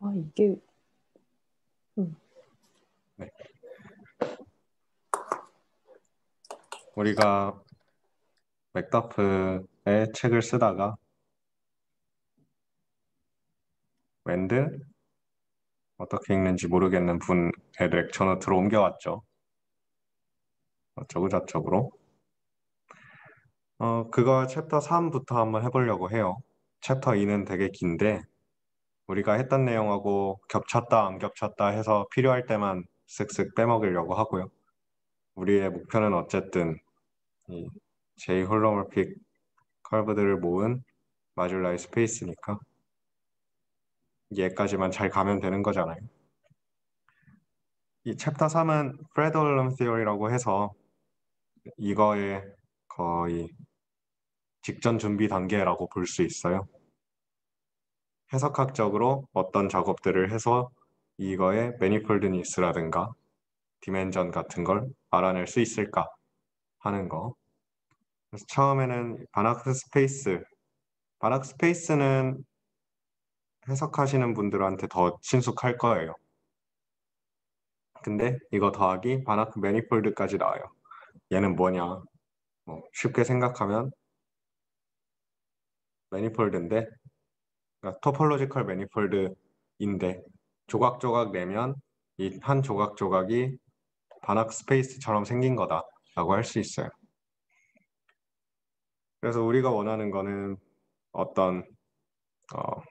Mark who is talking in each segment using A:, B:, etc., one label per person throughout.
A: 아 이게
B: 우리가 맥더프의 책을 쓰다가 웬들 어떻게 읽는지 모르겠는 분의 lecture note로 옮겨왔죠. 어쩌고 저쩌고로. 어, 그거 챕터 3부터 한번 해보려고 해요. 챕터 2는 되게 긴데 우리가 했던 내용하고 겹쳤다 안 겹쳤다 해서 필요할 때만 쓱쓱 빼먹으려고 하고요. 우리의 목표는 어쨌든 이 J 홀로모픽 커브들을 모은 moduli space니까 얘까지만 잘 가면 되는 거잖아요. 이 챕터 3은 Fredholm theory라고 해서 이거의 거의 직전 준비 단계라고 볼 수 있어요. 해석학적으로 어떤 작업들을 해서 이거의 manifoldness라든가 dimension 같은 걸 알아낼 수 있을까 하는 거. 그래서 처음에는 Banach's space, Banach space는 해석하시는 분들한테 더 친숙할 거예요. 근데 이거 더하기 바나크 매니폴드까지 나와요. 얘는 뭐냐? 뭐 쉽게 생각하면 매니폴드인데 그러니까 토폴로지컬 매니폴드인데 조각조각 내면 이 한 조각조각이 바낙 스페이스처럼 생긴 거다라고 할 수 있어요. 그래서 우리가 원하는 거는 어떤 어,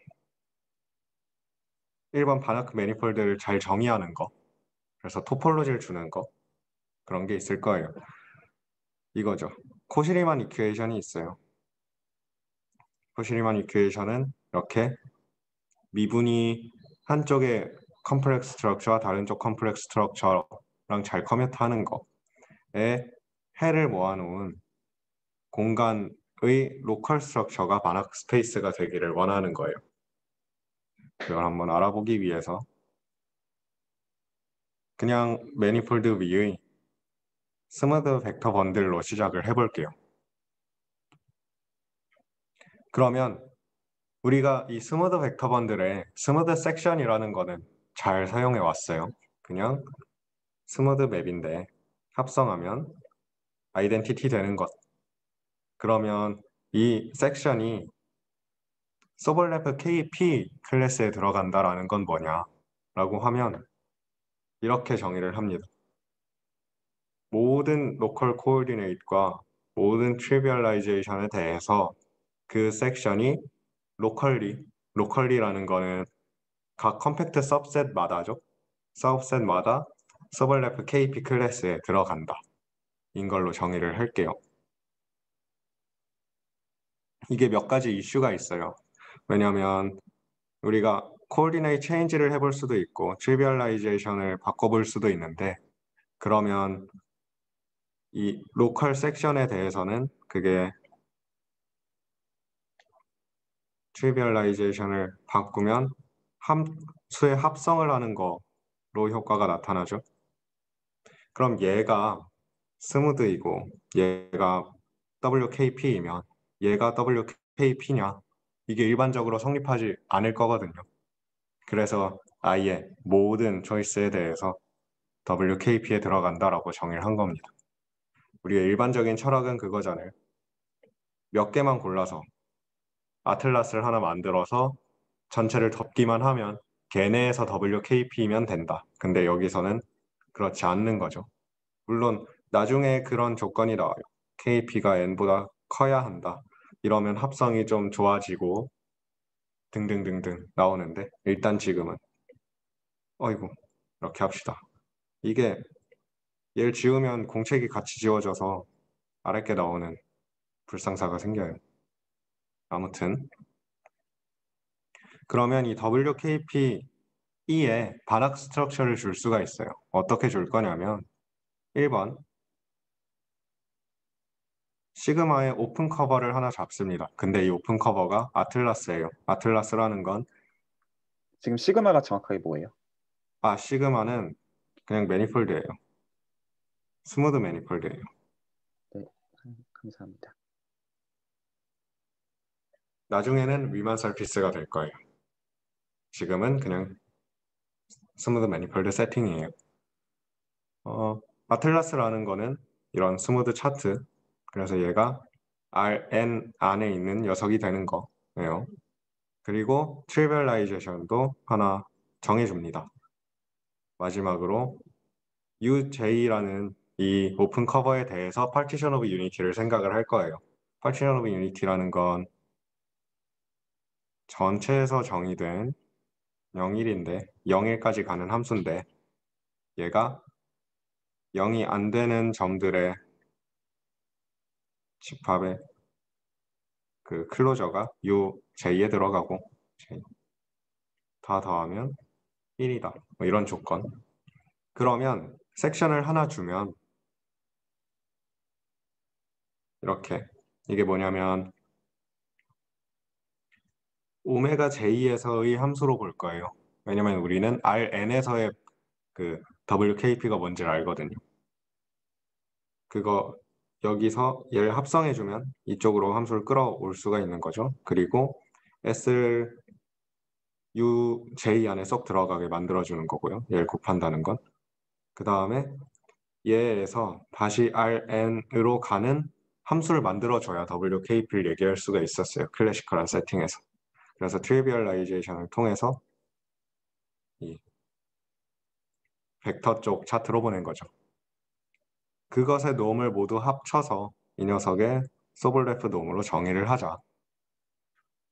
B: 1번 Banach manifold를 잘 정의하는 거 그래서 topology를 주는 거 그런 게 있을 거예요. 이거죠. Cauchy-Riemann equation이 있어요. Cauchy-Riemann equation은 이렇게 미분이 한쪽에 complex structure와 다른 쪽 complex structure랑 잘 commute하는 거에 해를 모아놓은 공간의 local structure가 Banach space가 되기를 원하는 거예요. 그걸 한번 알아보기 위해서 그냥 manifold 위의 smooth vector bundle로 시작을 해볼게요. 그러면 우리가 이 smooth vector bundle의 smooth section이라는 거는 잘 사용해 왔어요. 그냥 smooth map인데 합성하면 identity 되는 것. 그러면 이 섹션이 소벌랩 KP 클래스에 들어간다라는 건 뭐냐 라고 하면 이렇게 정의를 합니다. 모든 local coordinate과 모든 trivialization에 대해서 그 section이 locally, locally라는 거는 각 컴팩트 서브셋마다죠. 서브셋마다 서벌랩 KP 클래스에 들어간다. 인 걸로 정의를 할게요. 이게 몇 가지 이슈가 있어요. 왜냐하면 우리가 coordinate change를 해볼 수도 있고 trivialization을 바꿔볼 수도 있는데 그러면 이 local section에 대해서는 그게 trivialization을 바꾸면 함수의 합성을 하는 거로 효과가 나타나죠. 그럼 얘가 스무드이고 얘가 WKP이면 얘가 WKP냐 이게 일반적으로 성립하지 않을 거거든요. 그래서 아예 모든 초이스에 대해서 WKP에 들어간다라고 정의를 한 겁니다. 우리의 일반적인 철학은 그거잖아요. 몇 개만 골라서 아틀라스를 하나 만들어서 전체를 덮기만 하면 걔네에서 WKP면 된다. 근데 여기서는 그렇지 않는 거죠. 물론 나중에 그런 조건이 나와요. KP가 N보다 커야 한다. 이러면 합성이 좀 좋아지고 등등등등 나오는데 일단 지금은 어이구 이렇게 합시다. 이게 얘를 지우면 공책이 같이 지워져서 아랫게 나오는 불상사가 생겨요. 아무튼 그러면 이 WKPE에 Banach structure를 줄 수가 있어요. 어떻게 줄 거냐면 1번 시그마의 open cover를 하나 잡습니다. 근데 이 open cover가 atlas예요. atlas라는 건
C: 지금 시그마가 정확하게 뭐예요?
B: 아, 시그마는 그냥 manifold예요. smooth manifold예요.
C: 네, 감사합니다.
B: 나중에는 Riemann surface가 될 거예요. 지금은 그냥 smooth manifold 세팅이에요. 어, atlas라는 거는 이런 smooth chart 그래서 얘가 Rn 안에 있는 녀석이 되는 거예요. 그리고 trivialization도 하나 정해줍니다. 마지막으로 UJ라는 이 open cover에 대해서 partition of unity를 생각을 할 거예요. partition of unity라는 건 전체에서 정의된 0일인데 0일까지 가는 함수인데 얘가 0이 안 되는 점들의 집합의 그 closure가 UJ에 들어가고 J. 다 더하면 1이다. 뭐 이런 조건. 그러면 섹션을 하나 주면 이렇게 이게 뭐냐면 오메가 J에서의 함수로 볼 거예요. 왜냐면 우리는 Rn에서의 그 WKP가 뭔지를 알거든요. 그거 여기서 얘를 합성해주면 이쪽으로 함수를 끌어올 수가 있는 거죠. 그리고 S를 UJ 안에 쏙 들어가게 만들어주는 거고요. 얘를 곱한다는 건. 그 다음에 얘에서 다시 RN으로 가는 함수를 만들어줘야 WKP를 얘기할 수가 있었어요. classical한 세팅에서. 그래서 trivialization을 통해서 이 벡터 쪽 chart로 보낸 거죠. 그것의 norm을 모두 합쳐서 이 녀석의 Sobolev norm으로 정의를 하자.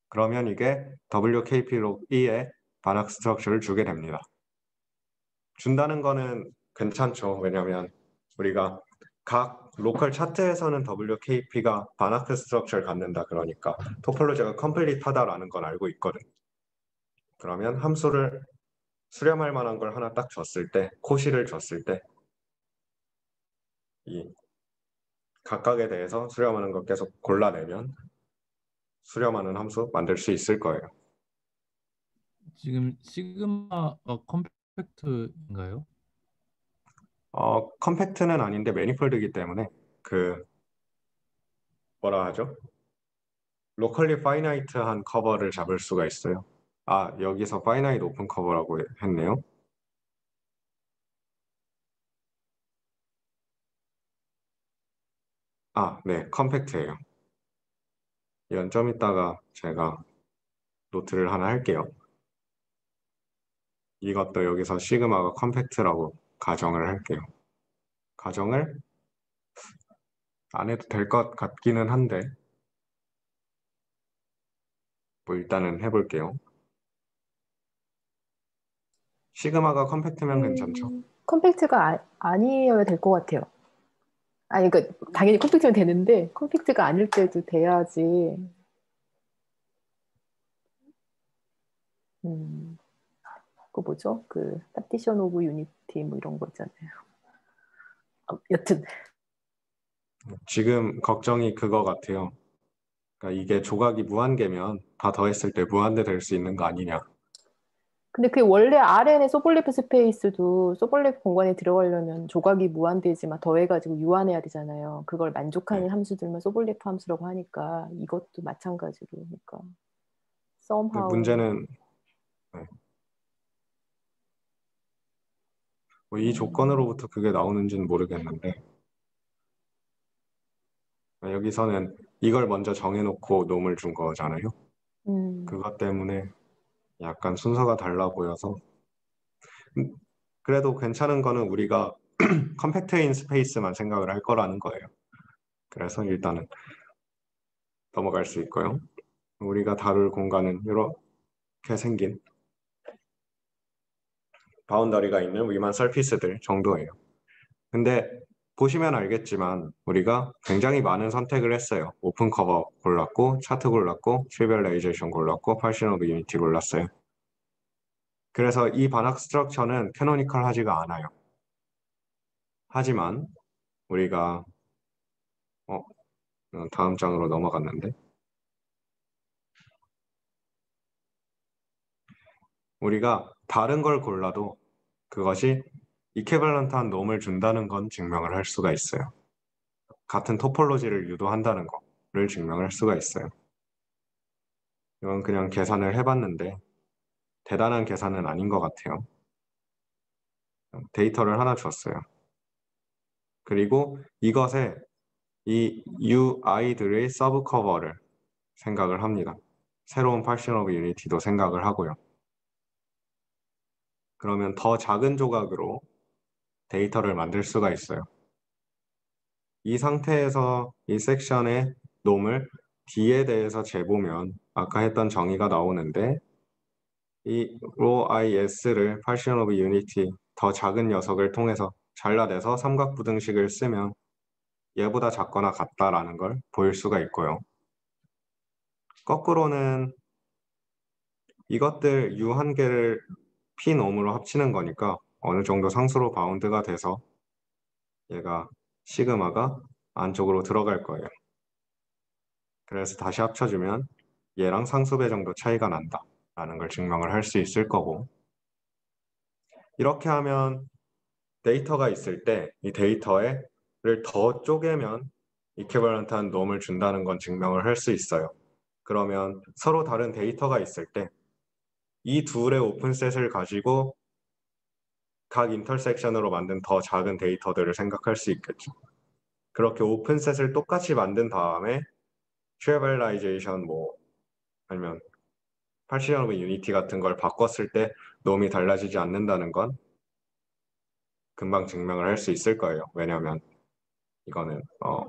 B: 그러면 이게 WKP-E의 Banach structure를 주게 됩니다. 준다는 거는 괜찮죠. 왜냐하면 우리가 각 local chart에서는 WKP가 Banach structure를 갖는다 그러니까 topology가 complete하다라는 건 알고 있거든. 그러면 함수를 수렴할 만한 걸 하나 딱 줬을 때, Cauchy를 줬을 때, 이 각각에 대해서 수렴하는 걸 계속 골라내면 수렴하는 함수 만들 수 있을 거예요.
A: 지금 시그마 compact인가요?
B: 어, compact는 아닌데 manifold이기 때문에 그 뭐라 하죠? locally finite한 cover를 잡을 수가 있어요. 아, 여기서 finite open cover라고 했네요. 아, 네, 컴팩트예요. 좀 이따가 제가 노트를 하나 할게요. 이것도 여기서 시그마가 컴팩트라고 가정을 할게요. 가정을 안 해도 될 것 같기는 한데 뭐 일단은 해볼게요. 시그마가 컴팩트면 괜찮죠?
D: 음, compact가 아, 아니어야 될 것 같아요. 아니, 그러니까 당연히 compact면 되는데 compact가 아닐 때도 돼야지. 음, 그 뭐죠? 그 partition of unity 뭐 이런 거 있잖아요. 어, 여튼
B: 지금 걱정이 그거 같아요. 그러니까 이게 조각이 무한 개면 다 더했을 때 무한대 될 수 있는 거 아니냐.
D: 근데 그 원래 RN의 Sobolev space도 Sobolev 공간에 들어가려면 조각이 무한 개지만 더해가지고 유한해야 되잖아요. 그걸 만족하는
B: 네.
D: 함수들만 Sobolev 함수라고 하니까 이것도 마찬가지로 그러니까
B: 문제는 네. 뭐 이 조건으로부터 그게 나오는지는 모르겠는데 여기서는 이걸 먼저 정해놓고 norm을 준 거잖아요.
D: 음,
B: 그것 때문에 약간 순서가 달라 보여서 음, 그래도 괜찮은 거는 우리가 compact인 space만 생각을 할 거라는 거예요. 그래서 일단은 넘어갈 수 있고요. 우리가 다룰 공간은 이렇게 생긴 boundary가 있는 Riemann surface들 정도예요. 근데 보시면 알겠지만 우리가 굉장히 많은 선택을 했어요. open cover 골랐고 차트 골랐고 trivialization 골랐고 partition of unity 골랐어요. 그래서 이 반학 스트럭처는 캐노니컬 하지가 않아요. 하지만 우리가 어 다음 장으로 넘어갔는데 우리가 다른 걸 골라도 그것이 이케발런트한 놈을 준다는 건 증명을 할 수가 있어요. 같은 토폴로지를 유도한다는 거를 증명할 수가 있어요. 이건 그냥 계산을 해봤는데 대단한 계산은 아닌 것 같아요. 데이터를 하나 줬어요. 그리고 이것에 이 UI들의 subcover를 생각을 합니다. 새로운 파션 오브 유니티도 생각을 하고요. 그러면 더 작은 조각으로 데이터를 만들 수가 있어요. 이 상태에서 이 section의 놈을 D에 대해서 재보면 아까 했던 정의가 나오는데 이 row is를 partition of unity 더 작은 녀석을 통해서 잘라내서 삼각부등식을 쓰면 얘보다 작거나 같다라는 걸 보일 수가 있고요. 거꾸로는 이것들 U 한 개를 P 놈으로 합치는 거니까 어느 정도 상수로 바운드가 돼서 얘가 시그마가 안쪽으로 들어갈 거예요. 그래서 다시 합쳐주면 얘랑 상수배 정도 차이가 난다 라는 걸 증명을 할 수 있을 거고 이렇게 하면 데이터가 있을 때 이 데이터를 더 쪼개면 이퀴벌런트한 놈을 준다는 건 증명을 할 수 있어요. 그러면 서로 다른 데이터가 있을 때 이 둘의 오픈셋을 가지고 각 intersection으로 만든 더 작은 데이터들을 생각할 수 있겠죠. 그렇게 open set을 똑같이 만든 다음에 trivialization 뭐 아니면 partition of unity 같은 걸 바꿨을 때 norm이 달라지지 않는다는 건 금방 증명을 할 수 있을 거예요. 왜냐하면 이거는 어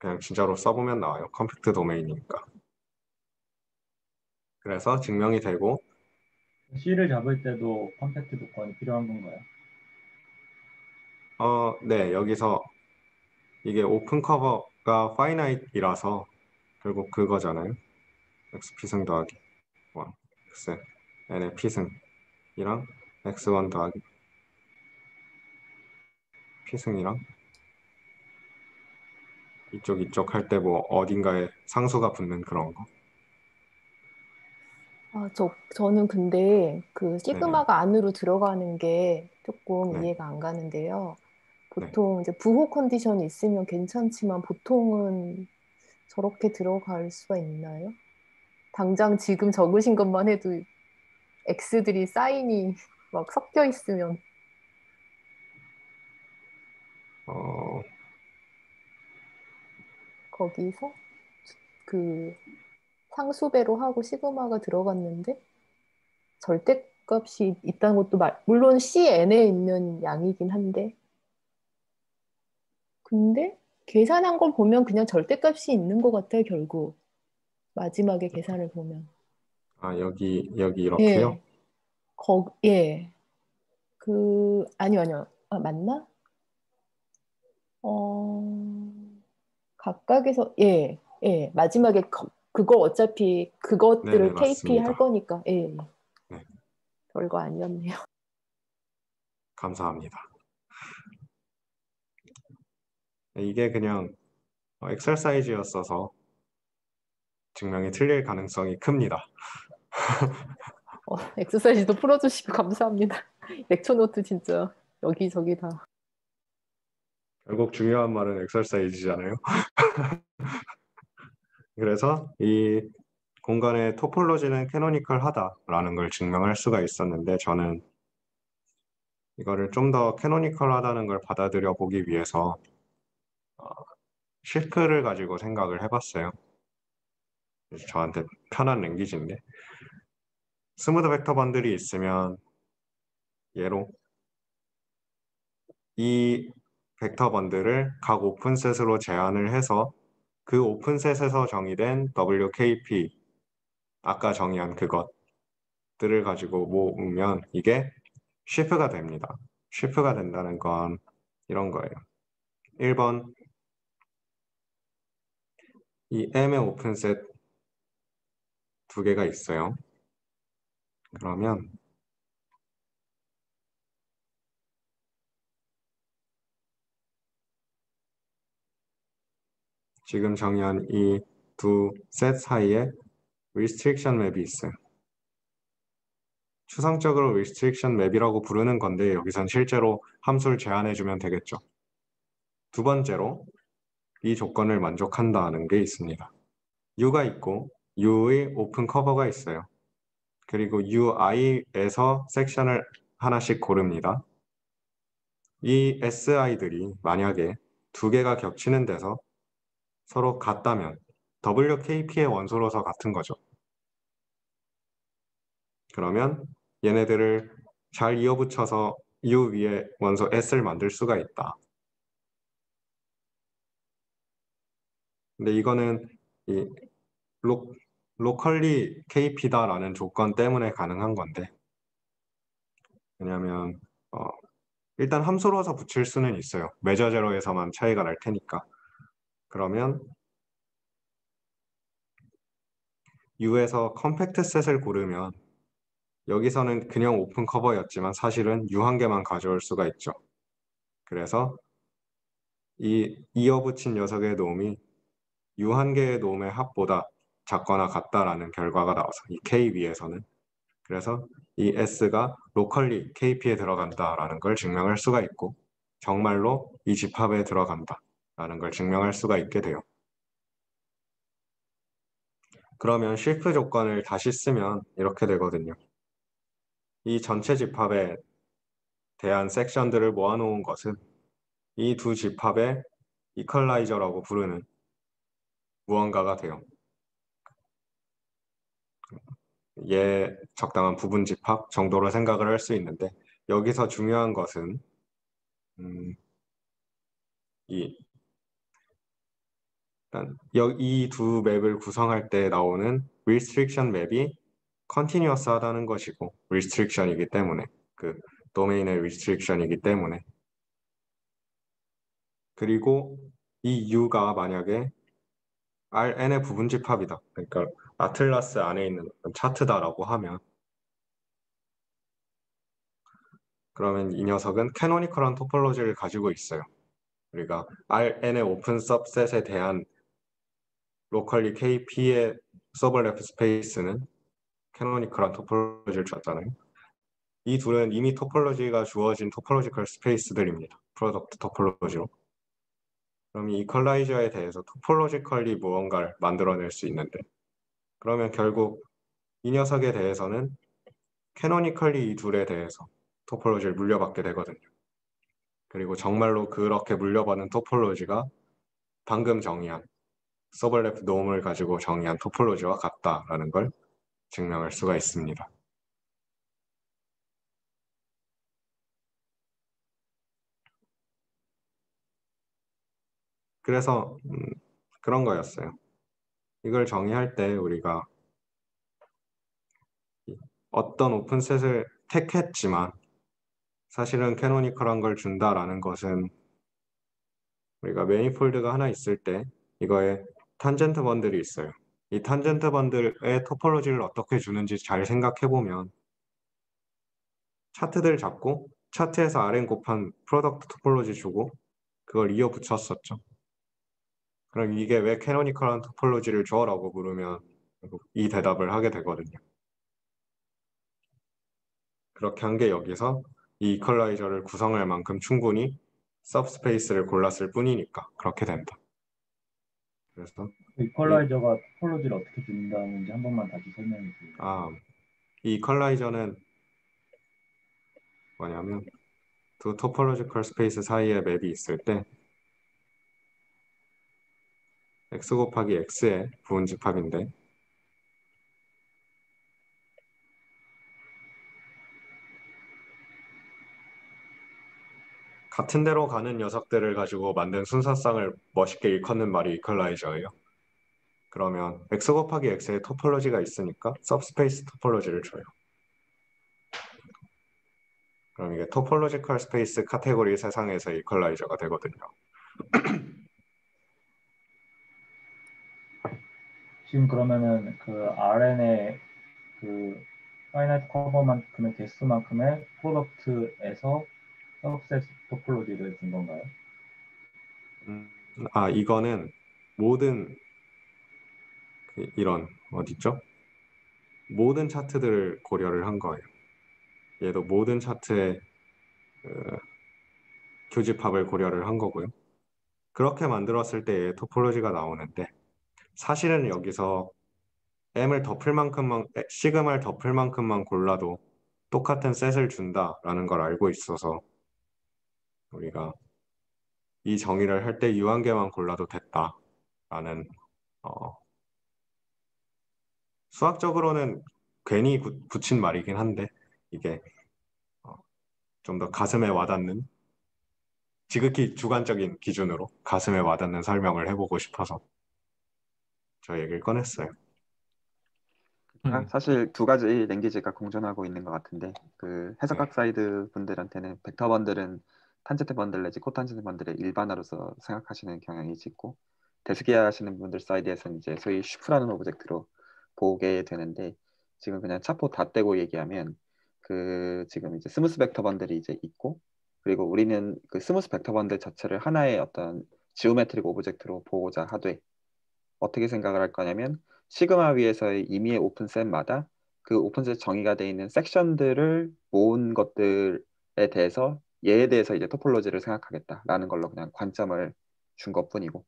B: 그냥 진짜로 써보면 나와요. compact domain이니까. 그래서 증명이 되고
A: C를 잡을 때도 compact 조건이 필요한 건가요?
B: 어, 네, 여기서 이게 open cover가 finite이라서 결국 그거잖아요. x p승 더하기 1, x n의 p승이랑 x1 더하기 p승이랑 이쪽 이쪽 할 때 뭐 어딘가에 상수가 붙는 그런 거.
D: 아, 저, 저는 근데 그 시그마가 안으로 들어가는 게 조금
B: 네.
D: 이해가 안 가는데요. 보통 이제 부호 컨디션이 있으면 괜찮지만 보통은 저렇게 들어갈 수가 있나요? 당장 지금 적으신 것만 해도 X들이 사인이 막 섞여 있으면
B: 어,
D: 거기서 그 상수배로 하고 시그마가 들어갔는데 절대값이 있다는 것도 말, 물론 CN에 있는 양이긴 한데. 근데 계산한 걸 보면 그냥 절대값이 있는 것 같아요 결국. 마지막에 계산을 보면.
B: 아 여기 여기 이렇게요.
D: 예, 거, 예, 그 아니요 아니요. 아, 맞나? 어 각각에서 예, 예 마지막에 거- 그거 어차피 그것들을
B: 네네,
D: KP
B: 맞습니다.
D: 할 거니까 예,
B: 네.
D: 별거 아니었네요.
B: 감사합니다. 이게 그냥 어, 엑셀사이즈였어서 증명이 틀릴 가능성이 큽니다.
D: 어, 엑서사이즈도 풀어주시고 감사합니다. lecture note 진짜 여기저기 다.
B: 결국 중요한 말은 exercise잖아요. 그래서 이 공간의 topology는 canonical하다라는 걸 증명할 수가 있었는데 저는 이거를 좀 더 canonical하다는 걸 받아들여 보기 위해서 어, 실크를 가지고 생각을 해봤어요. 저한테 편한 language인데 smooth vector bundle이 있으면 얘로 이 vector bundle을 각 open set으로 제한을 해서 그 open set에서 정의된 WKP 아까 정의한 그것들을 가지고 모으면 이게 sheaf가 됩니다. sheaf가 된다는 건 이런 거예요. 1번 이 M의 오픈셋 두 개가 있어요. 그러면 지금 정의한 이 두 셋 사이에 restriction 맵이 있어요. 추상적으로 restriction 맵이라고 부르는 건데 여기선 실제로 함수를 제한해주면 되겠죠. 두 번째로 이 조건을 만족한다는 게 있습니다. U가 있고 U의 오픈 커버가 있어요. 그리고 UI에서 섹션을 하나씩 고릅니다. 이 SI들이 만약에 두 개가 겹치는 데서 서로 같다면 WKP의 원소로서 같은 거죠. 그러면 얘네들을 잘 이어붙여서 U 위에 원소 S를 만들 수가 있다. 근데 이거는 이 로, 로컬리 KP다라는 조건 때문에 가능한 건데 왜냐하면 어, 일단 함수로서 붙일 수는 있어요. 메저 제로에서만 차이가 날 테니까. 그러면 U에서 compact set을 고르면 여기서는 그냥 open cover였지만 사실은 U 한 개만 가져올 수가 있죠. 그래서 이 이어 붙인 녀석의 norm이 U 한 개의 norm의 합보다 작거나 같다라는 결과가 나와서 이 K 위에서는 그래서 이 S가 locally KP에 들어간다라는 걸 증명할 수가 있고 정말로 이 집합에 들어간다 라는 걸 증명할 수가 있게 돼요. 그러면 실프 조건을 다시 쓰면 이렇게 되거든요. 이 전체 집합에 대한 섹션들을 모아놓은 것은 이 두 집합의 이퀄라이저라고 부르는 무언가가 돼요. 예, 적당한 부분 집합 정도로 생각을 할 수 있는데 여기서 중요한 것은 음, 이 이두 맵을 구성할 때 나오는 restriction 맵이 continuous하다는 것이고 restriction이기 때문에 그 도메인의 restriction이기 때문에 그리고 이 U가 만약에 RN의 부분 집합이다. 그러니까 아틀라스 안에 있는 차트다라고 하면 그러면 이 녀석은 캐노니컬한 토폴로지를 가지고 있어요. 우리가 RN의 open subset에 대한 로컬리 KP의 서블랩 스페이스는 캐노니컬한 토폴로지를 줬잖아요. 이 둘은 이미 topology가 주어진 topological space들입니다. product topology로. 그럼 이 equalizer에 대해서 topologically 무언가를 만들어낼 수 있는데 그러면 결국 이 녀석에 대해서는 canonically 이 둘에 대해서 토폴로지를 물려받게 되거든요. 그리고 정말로 그렇게 물려받는 토폴로지가 방금 정의한 서블랩 노움을 가지고 정의한 토폴로지와 같다라는 걸 증명할 수가 있습니다. 그래서 음, 그런 거였어요. 이걸 정의할 때 우리가 어떤 open set을 택했지만 사실은 canonical한 걸 준다라는 것은 우리가 manifold가 하나 있을 때 이거에 tangent bundle이 있어요. 이 tangent bundle의 topology를 어떻게 주는지 잘 생각해 보면 차트들 잡고 차트에서 RN 곱한 product topology 주고 그걸 이어 붙였었죠. 그럼 이게 왜 canonical한 topology를 줘 라고 물으면 이 대답을 하게 되거든요. 그렇게 한 게 여기서 이 equalizer를 구성할 만큼 충분히 subspace를 골랐을 뿐이니까 그렇게 된다. 그래서
A: equalizer가 topology를 어떻게 준다는지 한 번만 다시 설명해 주세요.
B: 아, 이 equalizer는 뭐냐면 두 topological space 사이에 map이 있을 때 x 곱하기 x의 부분 집합인데 같은 데로 가는 녀석들을 가지고 만든 순서쌍을 멋있게 일컫는 말이 equalizer예요. 그러면 x 곱하기 x의 topology가 있으니까 subspace topology를 줘요. 그럼 이게 topological space 카테고리 세상에서 equalizer가 되거든요.
A: 지금 그러면은 그 RN의 그 finite cover만큼의 개수만큼의 product에서 subset topology를 준 건가요?
B: 음, 아 이거는 모든 그 이런 어디죠? 모든 차트들을 고려를 한 거예요. 얘도 모든 차트의 그, 교집합을 고려를 한 거고요. 그렇게 만들었을 때 토폴로지가 나오는데 사실은 여기서 m을 덮을 만큼만 에, 시그마를 덮을 만큼만 골라도 똑같은 셋을 준다라는 걸 알고 있어서 우리가 이 정의를 할 때 유한계만 골라도 됐다라는 어, 수학적으로는 괜히 구- 붙인 말이긴 한데 이게 어, 좀더 가슴에 와닿는 지극히 주관적인 기준으로 가슴에 와닿는 설명을 해보고 싶어서 저 얘기를 꺼냈어요.
C: 아,
E: 음.
C: 사실 두 가지 language가 공존하고 있는 것 같은데 그 해석학 사이드 분들한테는 vector bundle은 tangent bundle 내지 cotangent bundle의 일반화로서 생각하시는 경향이 짙고 대수기하 하시는 분들 사이드에서는 이제 소위 sheaf라는 object로 보게 되는데 지금 그냥 차포 다 떼고 얘기하면 그 지금 이제 smooth 벡터 bundle이 이제 있고 그리고 우리는 그 smooth 벡터 번들 자체를 하나의 어떤 geometric object로 보고자 하되 어떻게 생각을 할 거냐면 시그마 위에서의 임의의 open set마다 그 open set 정의가 되어 있는 section들을 모은 것들에 대해서 얘에 대해서 이제 topology를 생각하겠다라는 걸로 그냥 관점을 준 것뿐이고.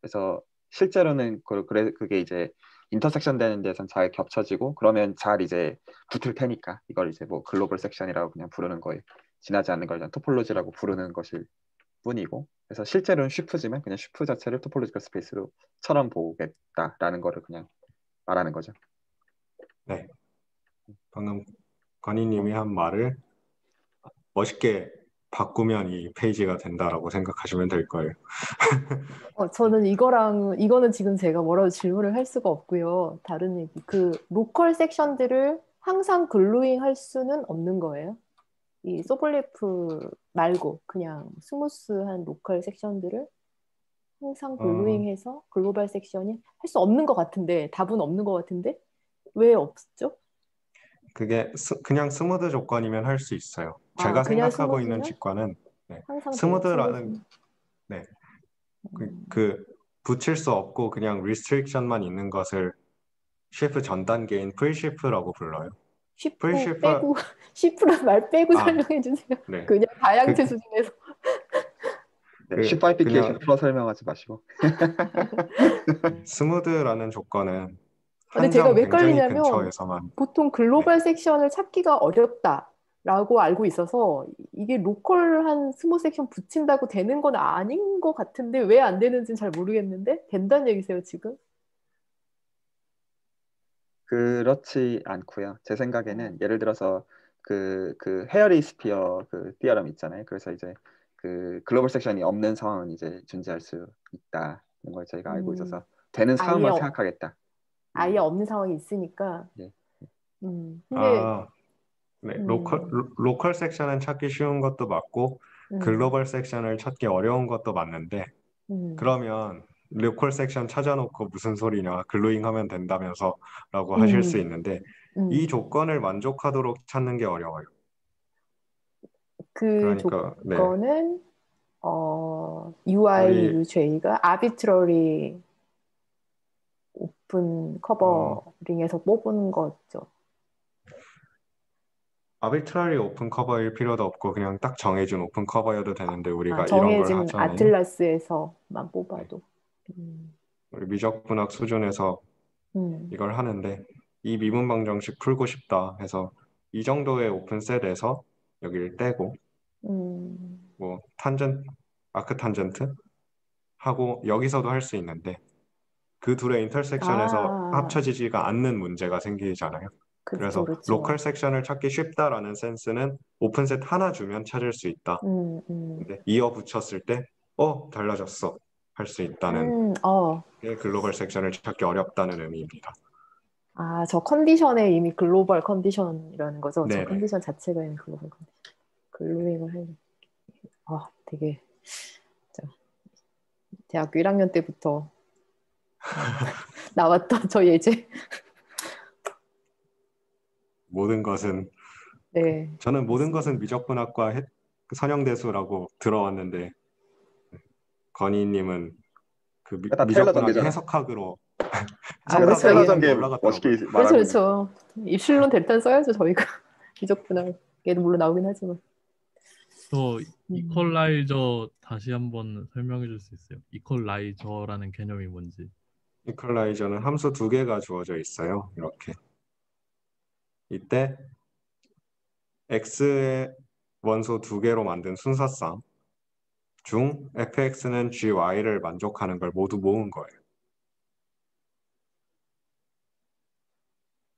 C: 그래서 실제로는 그- 그래 그게 이제 intersection 되는 데선 잘 겹쳐지고 그러면 잘 이제 붙을 테니까 이걸 이제 뭐 global section이라고 그냥 부르는 거에 지나지 않는 걸 그냥 topology라고 부르는 것일 뿐이고. 그래서 실제로는 sheaf지만 그냥 sheaf 자체를 topological space로처럼 보겠다라는 거를 그냥 말하는 거죠.
B: 방금 건희님이 한 말을 멋있게 바꾸면 이 페이지가 된다라고 생각하시면 될 거예요.
D: 어, 저는 이거랑 이거는 지금 제가 뭐라고 질문을 할 수가 없고요. 다른 얘기. 그 local section들을 항상 gluing 할 수는 없는 거예요. 이 Sobolev 말고 그냥 스무스한 로컬 섹션들을 항상 글루잉해서 글로벌 섹션이 할 수 없는 것 같은데 답은 없는 것 같은데 왜 없죠?
B: 그게 스- 그냥 smooth 조건이면 할 수 있어요.
D: 아,
B: 제가
D: 그냥
B: 생각하고 있는? 직관은
D: 항상
B: smooth라는. 네. 그,
D: 음.
B: 그 붙일 수 없고 그냥 restriction만 있는 것을 sheaf 전 단계인 presheaf라고 불러요. sheaf presheaf-
D: 빼고 sheaf란 말 빼고
B: 아.
D: 설명해 주세요.
B: 네.
D: 그냥 다양체
B: 그-
D: 수준에서
C: 네,
B: 그-
C: sheafification
B: 그냥-
C: 풀어 설명하지 마시고
B: smooth라는 조건은
D: 근데 제가 왜
B: 근처에서만
D: 보통 global section을 찾기가 어렵다 라고 알고 있어서 이게 local한 small section 붙인다고 되는 건 아닌 것 같은데 왜 안 되는지는 잘 모르겠는데 된다는 얘기세요 지금?
C: 그렇지 않고요. 제 생각에는 예를 들어서 그, 그 hairy sphere 그 theorem 있잖아요. 그래서 이제 그 global section이 없는 상황은 이제 존재할 수 있다는 걸 저희가 알고
D: 음.
C: 있어서 되는 상황만
D: 아예 어-
C: 생각하겠다.
D: 아예 없는 상황이 있으니까.
C: 네.
D: 음, 근데
B: 아, 네,
D: 음.
B: local 로- local section은 찾기 쉬운 것도 맞고
D: 음,
B: global section을 찾기 어려운 것도 맞는데
D: 음,
B: 그러면 local section 찾아놓고 무슨 소리냐 gluing 하면 된다면서 라고 하실 수
D: 음.
B: 있는데
D: 음.
B: 이 조건을 만족하도록 찾는 게 어려워요.
D: 그
B: 그러니까 네.
D: 조건은 어, UI, UJ가 arbitrary open covering에서
B: 어.
D: 뽑은 거죠.
B: arbitrary open cover일 필요도 없고 그냥 딱 정해준 open cover여도 되는데 우리가
D: 아,
B: 이런 걸
D: 정해진
B: 하잖아요.
D: atlas에서만 뽑아도. 음,
B: 우리 미적분학 수준에서
D: 음,
B: 이걸 하는데 이 미분방정식 풀고 싶다 해서 이 정도의 open set에서 여기를 떼고
D: 음,
B: 뭐 탄젠 아크 탄젠트 하고 여기서도 할 수 있는데 그 둘의 인터섹션에서
D: 아.
B: 합쳐지지가 않는 문제가 생기잖아요.
D: 그렇죠,
B: 그래서
D: 그렇죠.
B: 로컬 섹션을 찾기 쉽다라는 센스는 open set 하나 주면 찾을 수 있다.
D: 음, 음,
B: 근데 이어 붙였을 때 어, 달라졌어. 할 수 있다는
D: 음, 어,
B: 게 global section을 찾기 어렵다는 의미입니다.
D: 아, 저 컨디션에 이미 글로벌 컨디션이라는 거죠. 저
B: 네네.
D: 컨디션 자체가 이미 글로벌 컨디션. 글로잉을 할, 아, 되게, 진짜 대학교 1학년 때부터 나왔던 저 예제.
B: 모든 것은
D: 네.
B: 저는 모든 것은 미적분학과 해- 선형대수라고 들어왔는데 건희님은 그 미, 미적분학
C: 전개잖아.
B: 해석학으로
D: 아, 그렇죠.
C: 셀러
D: 예.
C: 전개. 멋있게
D: 그렇죠,
C: 말하고 있는
D: 그렇죠. 입실론 델탄 써야죠, 저희가. 미적분학에도 물론 나오긴 하지만.
E: 저
D: 음.
E: 이퀄라이저 다시 한번 설명해 줄 수 있어요? 이퀄라이저라는 개념이 뭔지.
B: 이퀄라이저는 함수 두 개가 주어져 있어요. 이렇게. 이때 x의 원소 두 개로 만든 순서상 중 fx는 gy를 만족하는 걸 모두 모은 거예요.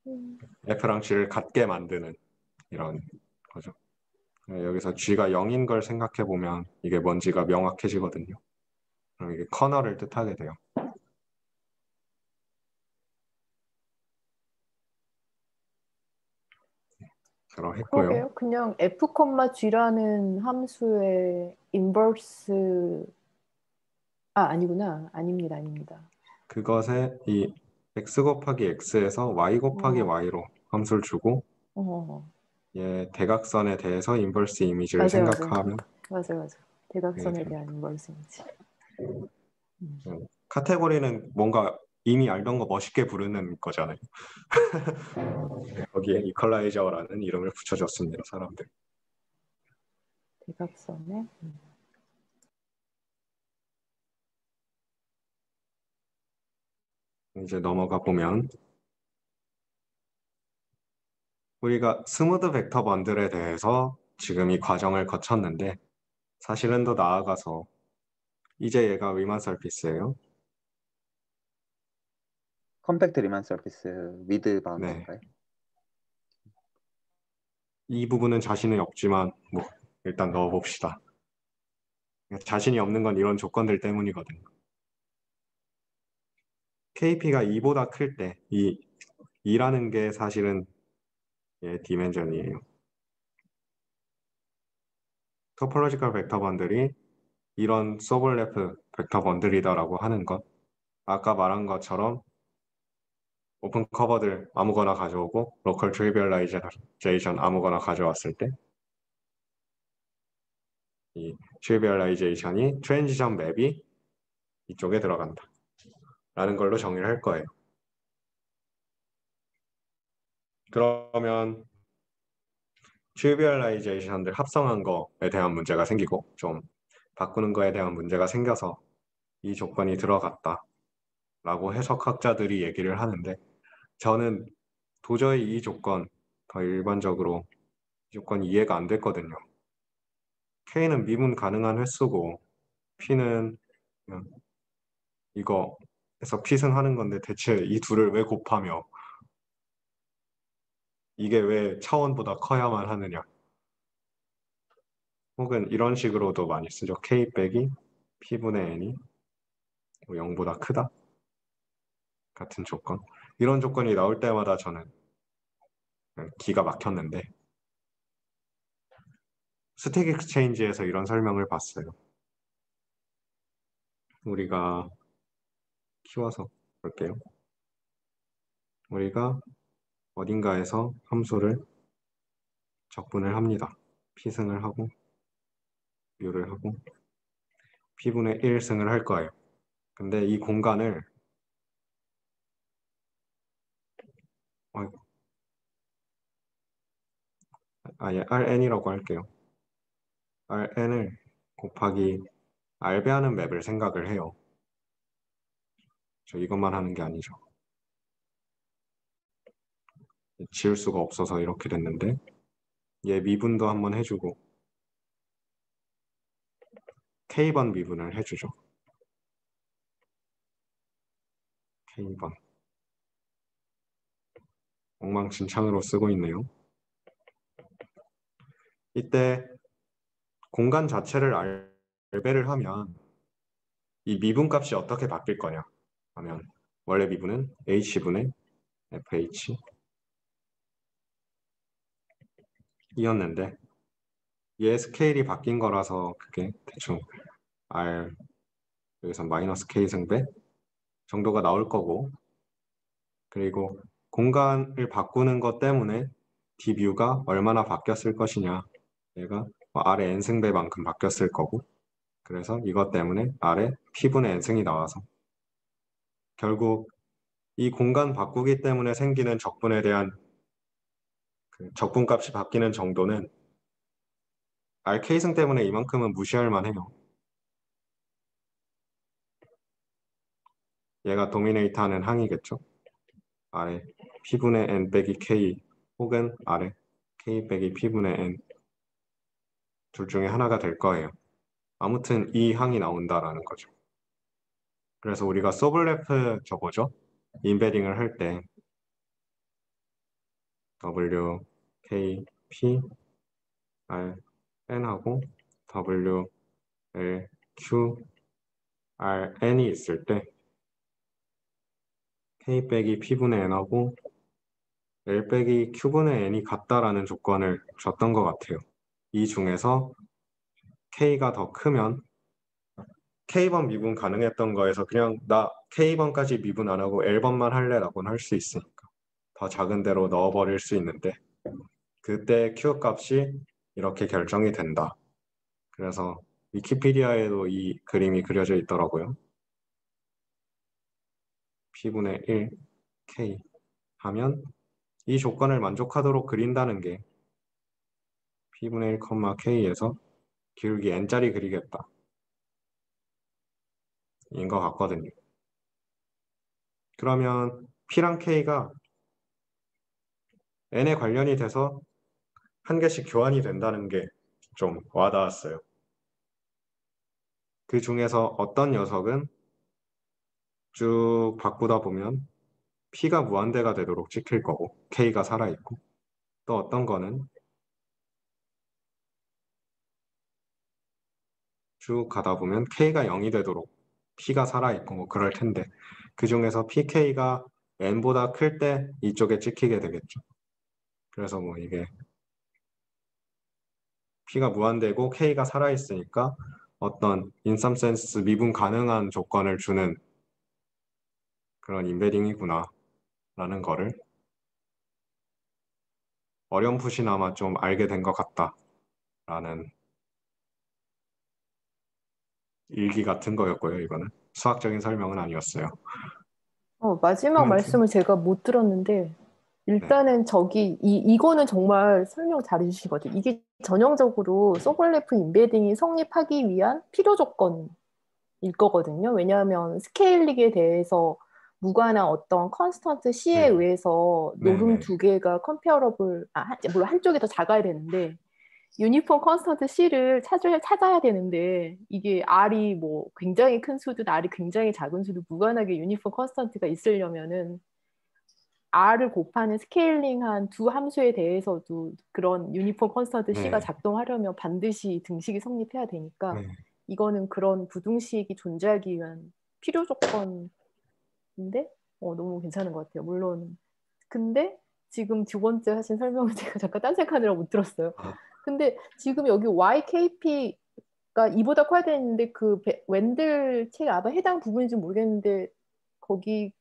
D: 음,
B: f랑 g를 같게 만드는 이런 거죠. 네, 여기서 g가 0인 걸 생각해 보면 이게 뭔지가 명확해지거든요. 그럼 이게 커널을 뜻하게 돼요. 그러했고요.
D: 그러게요. 그냥 f, g라는 함수의 inverse 아 아니구나. 아닙니다. 아닙니다.
B: 그것에 이 x 곱하기 x에서 y 곱하기
D: 어.
B: y로 함수를 주고
D: 어,
B: 얘 대각선에 대해서 inverse image를
D: 맞아요, 맞아요.
B: 생각하면
D: 맞아 맞아. 대각선에
B: 네.
D: 대한 inverse image. 음.
B: 카테고리는 뭔가 이미 알던 거 멋있게 부르는 거잖아요. 거기에 equalizer라는 이름을 붙여줬습니다, 사람들.
D: 대각선에. 음.
B: 이제 넘어가 보면 우리가 smooth 벡터 bundle에 대해서 지금 이 과정을 거쳤는데 사실은 더 나아가서 이제 얘가 리만 surface예요.
C: compact 리만 surface with boundary인가요?
B: 이 부분은 자신이 없지만 뭐 일단 넣어봅시다. 자신이 없는 건 이런 조건들 때문이거든요. KP가 2보다 클 때 이 2라는 게 사실은 예, dimension이에요. topological 벡터 bundle이 이런 Sobolev 벡터 bundle이다라고 하는 것 아까 말한 것처럼 open cover들 아무거나 가져오고 local trivialization 아무거나 가져왔을 때 이 trivialization이 transition map이 이쪽에 들어간다 라는 걸로 정의를 할 거예요. 그러면 trivialization들 합성한 거에 대한 문제가 생기고 좀 바꾸는 거에 대한 문제가 생겨서 이 조건이 들어갔다 라고 해석학자들이 얘기를 하는데 저는 도저히 이 조건 더 일반적으로 이 조건 이해가 안 됐거든요. K는 미분 가능한 횟수고 P는 이거 해서 피승하는 건데 대체 이 둘을 왜 곱하며 이게 왜 차원보다 커야만 하느냐 혹은 이런 식으로도 많이 쓰죠. K 빼기 P분의 N이 0보다 크다 같은 조건 이런 조건이 나올 때마다 저는 기가 막혔는데 Stack Exchange에서 이런 설명을 봤어요. 우리가 키워서 볼게요. 우리가 어딘가에서 함수를 적분을 합니다. P승을 하고 U를 하고 P분의 1승을 할 거예요. 근데 이 공간을 아예 RN이라고 할게요. RN을 곱하기 R배하는 맵을 생각을 해요. 저 이것만 하는 게 아니죠. 지울 수가 없어서 이렇게 됐는데 얘 미분도 한번 해주고 K번 미분을 해주죠. K번 엉망진창으로 쓰고 있네요. 이때 공간 자체를 알배를 하면 이 미분 값이 어떻게 바뀔 거냐 하면 원래 미분은 h분의 fh 이었는데 얘 스케일이 바뀐 거라서 그게 대충 r 여기서 마이너스 k 승배 정도가 나올 거고 그리고 공간을 바꾸는 것 때문에 d뷰가 얼마나 바뀌었을 것이냐 얘가 r의 n승배만큼 바뀌었을 거고 그래서 이것 때문에 r의 p분의 n승이 나와서 결국 이 공간 바꾸기 때문에 생기는 적분에 대한 그 적분값이 바뀌는 정도는 rk승 때문에 이만큼은 무시할 만해요. 얘가 도미네이트 하는 항이겠죠. 아래 P분의 N 빼기 K 혹은 아래 K 빼기 P분의 N 둘 중에 하나가 될 거예요. 아무튼 이 항이 나온다라는 거죠. 그래서 우리가 서블랩 저거죠. 인베딩을 할 때 W, K, P, R, N하고 W, L, Q, R, N이 있을 때 K 빼기 P분의 N하고 L 빼기 Q분의 N이 같다라는 조건을 줬던 것 같아요. 이 중에서 K가 더 크면 K번 미분 가능했던 거에서 그냥 나 K번까지 미분 안 하고 L번만 할래 라고는 할 수 있으니까 더 작은 데로 넣어버릴 수 있는데 그때 Q 값이 이렇게 결정이 된다. 그래서 위키피디아에도 이 그림이 그려져 있더라고요. P분의 1 K 하면 이 조건을 만족하도록 그린다는 게 P분의 1, K에서 기울기 N짜리 그리겠다. 인 것 같거든요. 그러면 P랑 K가 N에 관련이 돼서 한 개씩 교환이 된다는 게 좀 와닿았어요. 그 중에서 어떤 녀석은 쭉 바꾸다 보면 P가 무한대가 되도록 찍힐 거고 K가 살아있고 또 어떤 거는 쭉 가다 보면 K가 0이 되도록 P가 살아있고 뭐 그럴 텐데 그 중에서 PK가 N보다 클 때 이쪽에 찍히게 되겠죠. 그래서 뭐 이게 P가 무한대고 K가 살아있으니까 어떤 인썸센스 미분 가능한 조건을 주는 그런 인베딩이구나 라는 거를 어렴풋이나마 좀 알게 된 것 같다 라는 일기 같은 거였고요 이거는 수학적인 설명은 아니었어요
D: 어, 마지막
B: 음,
D: 말씀을 제가 못 들었는데 일단은 저기 이 이거는 정말 설명 잘 해주신 것 같아요. 이게 전형적으로 Sobolev embedding이 성립하기 위한 필요 조건일 거거든요. 왜냐하면 scaling에 대해서 무관한 어떤 constant C에
B: 네.
D: 의해서 노름
B: 네네.
D: 두 개가 comparable 아 한- 물론 한쪽이 더 작아야 되는데 uniform constant C를 찾아야, 찾아야 되는데 이게 R이 뭐 굉장히 큰 수든 R이 굉장히 작은 수든 무관하게 uniform constant가 있으려면은 R을 곱하는 scaling한 두 함수에 대해서도 그런 uniform constant C가
B: 네.
D: 작동하려면 반드시 등식이 성립해야 되니까
B: 네.
D: 이거는 그런 부등식이 존재하기 위한 필요 조건 인데 어, 너무 괜찮은 것 같아요. 물론 근데 지금 두 번째 하신 설명을 제가 잠깐 딴생각하느라 못 들었어요.
B: 아.
D: 근데 지금 여기 왜 KP가 2보다 커야 되는데 그 베- Wendl 책 아마 해당 부분인지 모르겠는데 거기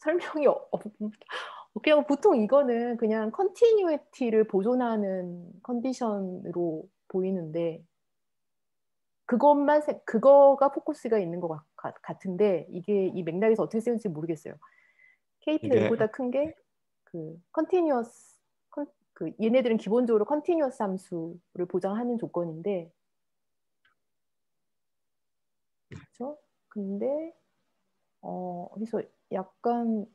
D: 설명이 그냥 보통 이거는 그냥 continuity를 보존하는 컨디션으로 보이는데 그것만 세- 그거가 포커스가 있는 것 같, 같은데 이게 이 맥락에서 어떻게 쓰는지 모르겠어요. KP가
B: 이게-
D: 이보다 큰게 그 continuous 그 얘네들은 기본적으로 continuous 함수를 보장하는 조건인데 그렇죠? 근데 어 그래서 약간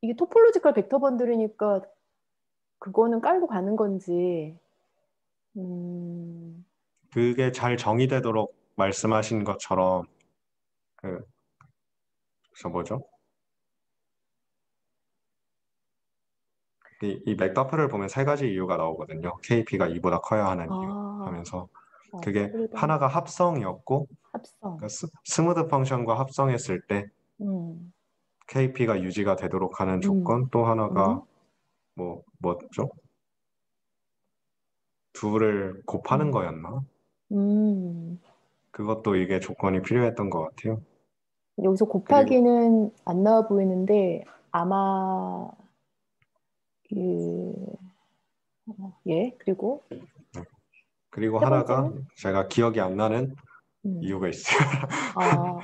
D: 이게 토폴로지컬 벡터 번들이니까 그거는 깔고 가는 건지 음,
B: 그게 잘 정의되도록 말씀하신 것처럼 그, 저 뭐죠? 이, 이 맥더프를 보면 세 가지 이유가 나오거든요. KP가 2보다 커야 하는 이유
D: 아,
B: 하면서
D: 어,
B: 그게
D: 그래도
B: 하나가 합성이었고
D: 합성.
B: 그 스, smooth function과 합성했을 때
D: 음,
B: KP가 유지가 되도록 하는 조건 또 하나가
D: 음.
B: 뭐 뭐죠? 둘을 곱하는
D: 음.
B: 거였나?
D: 음.
B: 그것도 이게 조건이 필요했던 것 같아요.
D: 여기서 곱하기는 안 나와 보이는데 아마 그 어, 예, 그리고
B: 그리고
D: 세
B: 하나가
D: 번째는?
B: 제가 기억이 안 나는
D: 음.
B: 이유가 있어요.
D: 아,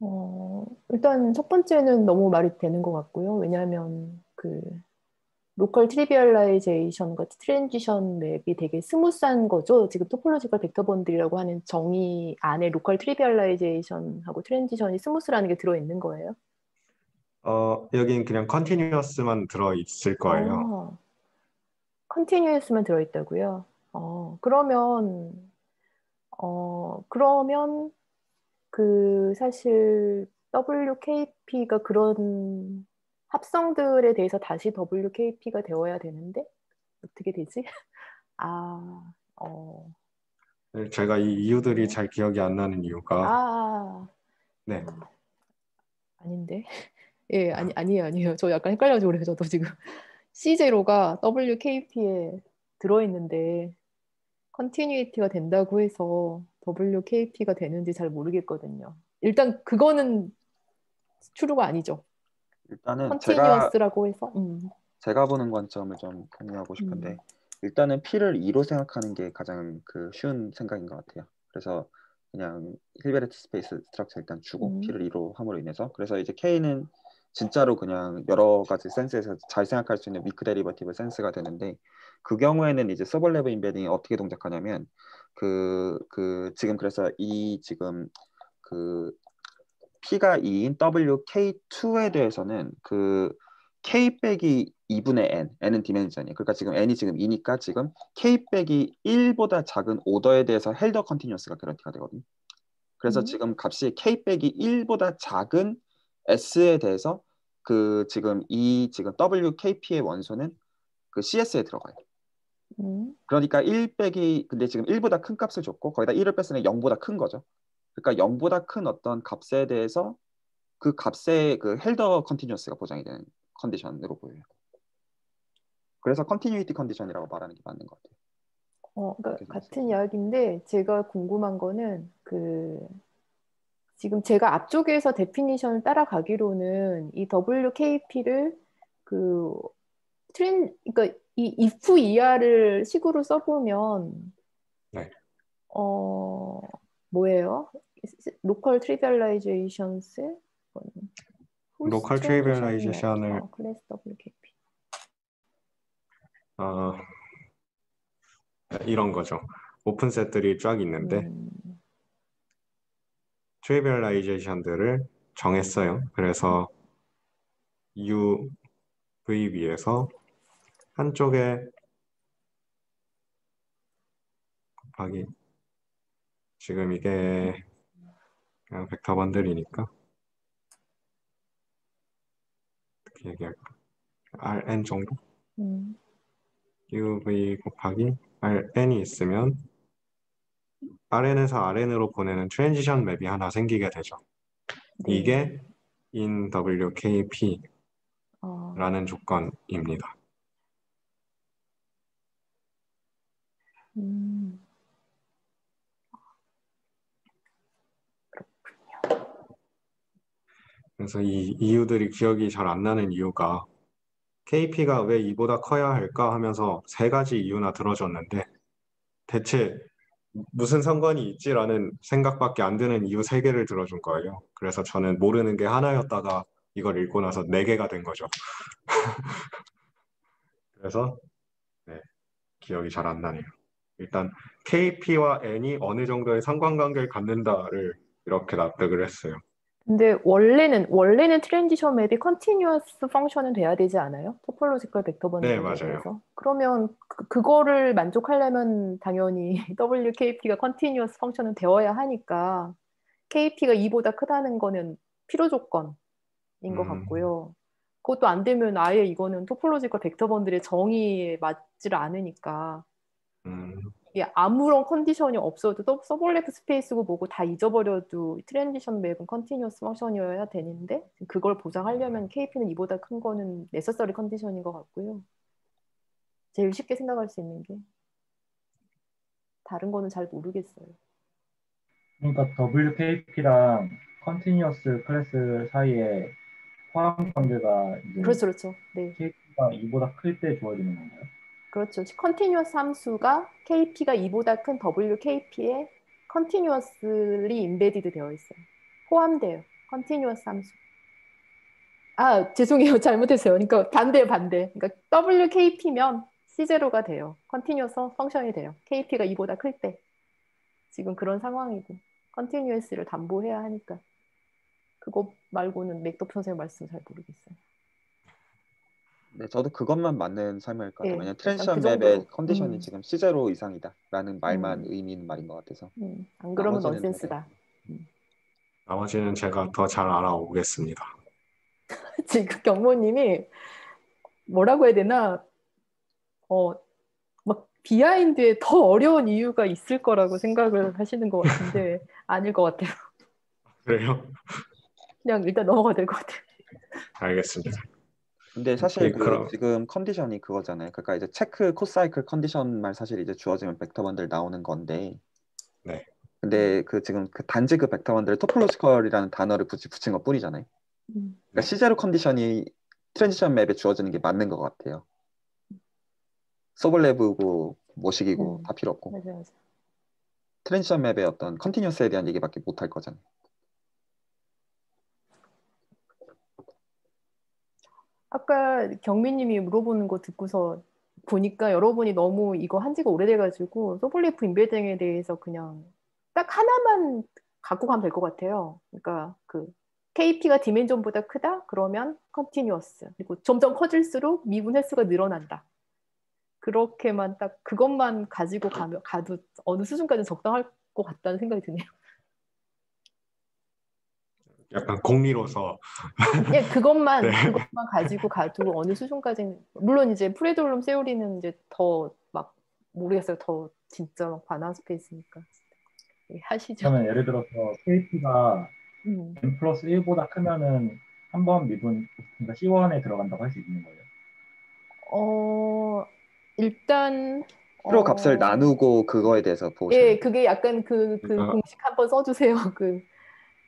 D: 어, 일단 첫 번째는 너무 말이 되는 것 같고요. 왜냐하면 그 local trivialization과 transition map이 되게 smooth한 거죠. 지금 topological vector bundle이라고 하는 정의 안에 local trivialization하고 transition이 smooth라는 게 들어 있는 거예요.
B: 어, 여긴 그냥 continuous만 들어 있을 거예요.
D: 어, continuous만 들어 있다고요. 어, 그러면 어, 그러면 그 사실 WKP가 그런 합성들에 대해서 다시 WKP가 되어야 되는데 어떻게 되지? 아, 어,
B: 제가 이 이유들이 잘 기억이 안 나는 이유가
D: 아,
B: 네.
D: 아닌데? 예, 아니 아니에요, 아니에요. 저 약간 헷갈려서 그래요. 저도 지금 C0가 WKP에 들어 있는데 continuity가 된다고 해서 WKP가 되는지 잘 모르겠거든요. 일단 그거는 true가 아니죠.
C: 일단은 제가
D: continuous라고 해서 음.
C: 제가 보는 관점을 좀 공유하고 싶은데
D: 음.
C: 일단은 P를 2로 생각하는 게 가장 그 쉬운 생각인 것 같아요. 그래서 그냥 Hilbert space structure 일단 주고
D: 음.
C: P를 2로 함으로 인해서 그래서 이제 K는 진짜로 그냥 여러 가지 센스에서 잘 생각할 수 있는 weak derivative sense가 되는데 그 경우에는 이제 Sobolev embedding이 어떻게 동작하냐면 그, 그 지금 그래서 이 지금 그 P가 2인 WK2에 대해서는 그 K 빼기 2분의 N, N은 dimension이에요. 그러니까 지금 N이 지금 2니까 지금 K 빼기 1보다 작은 오더에 대해서 Hölder continuous가 guarantee가 되거든요. 그래서
D: 음.
C: 지금 값이 K 빼기 1보다 작은 S에 대해서 그 지금 이 지금 WKP의 원소는 그 CS에 들어가요.
D: 음.
C: 그러니까 1 빼기 근데 지금 1보다 큰 값을 줬고 거기다 1을 뺐으니 0보다 큰 거죠. 그러니까 0보다 큰 어떤 값에 대해서 그 값의 그 Hölder continuous가 보장이 되는 컨디션으로 보여요. 그래서 continuity condition이라고 말하는 게 맞는 것 같아요.
D: 어, 그러니까 같은 이야기인데 제가 궁금한 거는 그 지금 제가 앞쪽에서 definition을 따라가기로는 이 WKP를 그 트렌 그러니까 이 if 이하를 식으로 써보면
B: 네.
D: 어 뭐예요? local trivializations
B: Local trivialization을
D: class WKP
B: 어, 이런 거죠. open set들이 쫙 있는데
D: 음,
B: trivialization들을 정했어요. 그래서 U, V 위에서 한쪽에 곱하기 지금 이게 그냥 vector bundle이니까 어떻게 얘기할까? Rn 정도?
D: 음,
B: UV 곱하기 Rn이 있으면 Rn에서 Rn으로 보내는 transition map이 하나 생기게 되죠.
D: 네.
B: 이게 in WKP라는
D: 어,
B: 조건입니다.
D: 음.
B: 그래서 이 이유들이 기억이 잘 안 나는 이유가 KP가 왜 이보다 커야 할까 하면서 세 가지 이유나 들어줬는데 대체 무슨 상관이 있지라는 생각밖에 안 드는 이유 세 개를 들어준 거예요. 그래서 저는 모르는 게 하나였다가 이걸 읽고 나서 네 개가 된 거죠. 그래서 네, 기억이 잘 안 나네요. 일단 KP와 N이 어느 정도의 상관관계를 갖는다를 이렇게 납득을 했어요.
D: 근데 원래는 원래는 transition map이 continuous function은 돼야 되지 않아요? topological 벡터 bundle에
B: 네, 맞아요.
D: 그러면 그, 그거를 만족하려면 당연히 WKP가 continuous function은 되어야 하니까 KP가 2보다 크다는 거는 필요 조건인 것
B: 음.
D: 같고요. 그것도 안 되면 아예 이거는 topological 벡터 bundle의 정의에 맞지를 않으니까
B: 음,
D: 이게 아무런 컨디션이 없어도 또 Sobolev space고 뭐고 다 잊어버려도 transition map은 continuous function이어야 되는데 그걸 보장하려면 KP는 2보다 큰 거는 necessary condition인 것 같고요. 제일 쉽게 생각할 수 있는 게 다른 거는 잘 모르겠어요.
A: 그러니까 WKP랑 continuous class 사이에 포함 관계가 이제
D: 그렇죠, 그렇죠. 네,
A: KP가 2보다 클 때 주어지는 건가요?
D: 그렇죠. continuous 함수가 KP가 2보다 큰 WKP에 continuously embedded 되어 있어요. 포함돼요. continuous 함수. 아, 죄송해요. 잘못했어요. 그러니까 반대 반대. 그러니까 WKP면 C0가 돼요. continuous function이 돼요. KP가 2보다 클 때. 지금 그런 상황이고 continuous를 담보해야 하니까. 그거 말고는 맥도프 선생님 말씀 잘 모르겠어요.
C: 네, 저도 그것만 맞는 설명일 것 같아요.
D: 예,
C: 왜냐면
D: 약간
C: transition
D: 그
C: map의. 컨디션이
D: 음.
C: 지금 C0 이상이다라는 말만
D: 음.
C: 의미 있는 말인 것 같아서.
D: 음, 안 그러면 넌센스다.
B: 나머지는 제가 더 잘 알아오겠습니다.
D: 지금 경모님이 뭐라고 해야 되나 어 막 behind에 더 어려운 이유가 있을 거라고 생각을 하시는 것 같은데 아닐 것 같아요.
B: 그래요?
D: 그냥 일단 넘어가야 될것 같아요.
B: 알겠습니다.
C: 근데 사실
B: 네,
C: 그
B: 그럼-
C: 지금 컨디션이 그거잖아요. 그러니까 이제 Čech cocycle condition만 사실 이제 주어지면 벡터bundle 나오는 건데.
B: 네.
C: 근데 그 지금 그 단지 그 벡터bundle을 topological이라는 단어를 붙이 붙인 것 뿐이잖아요.
D: 음,
C: 그러니까 C0 컨디션이 transition map에 주어지는 게 맞는 것 같아요. Sobolev고 뭐시기고
D: 음.
C: 다 필요 없고
D: 맞아 맞아.
C: transition map의 어떤 continuous에 대한 얘기밖에 못 할 거잖아요.
D: 아까 경민님이 물어보는 거 듣고서 보니까 여러분이 너무 이거 한 지가 오래돼가지고 Sobolev embedding에 대해서 그냥 딱 하나만 갖고 가면 될 것 같아요. 그러니까 그 KP가 dimension보다 크다? 그러면 continuous. 그리고 점점 커질수록 미분 횟수가 늘어난다. 그렇게만 딱 그것만 가지고 가면 가도 어느 수준까지 적당할 것 같다는 생각이 드네요.
B: 약간 공리로서
D: 예, 그것만
B: 네.
D: 그것만 가지고 가도 어느 수준까지 물론 이제 프레돌롬 세오리는 이제 더 막 모르겠어요. 더 진짜 막 바나 스페이스니까 예, 하시죠.
A: 그러면 예를 들어서 KP가
D: 음.
A: n 플러스 1보다 크면은 한 번 미분 그러니까 C1에 들어간다고 할 수 있는 거예요.
D: 어 일단
C: 프로
D: 어,
C: 값을 나누고 그거에 대해서 보시면
D: 예, 그게 약간 그, 그
B: 그러니까-
D: 공식 한번 써주세요. 그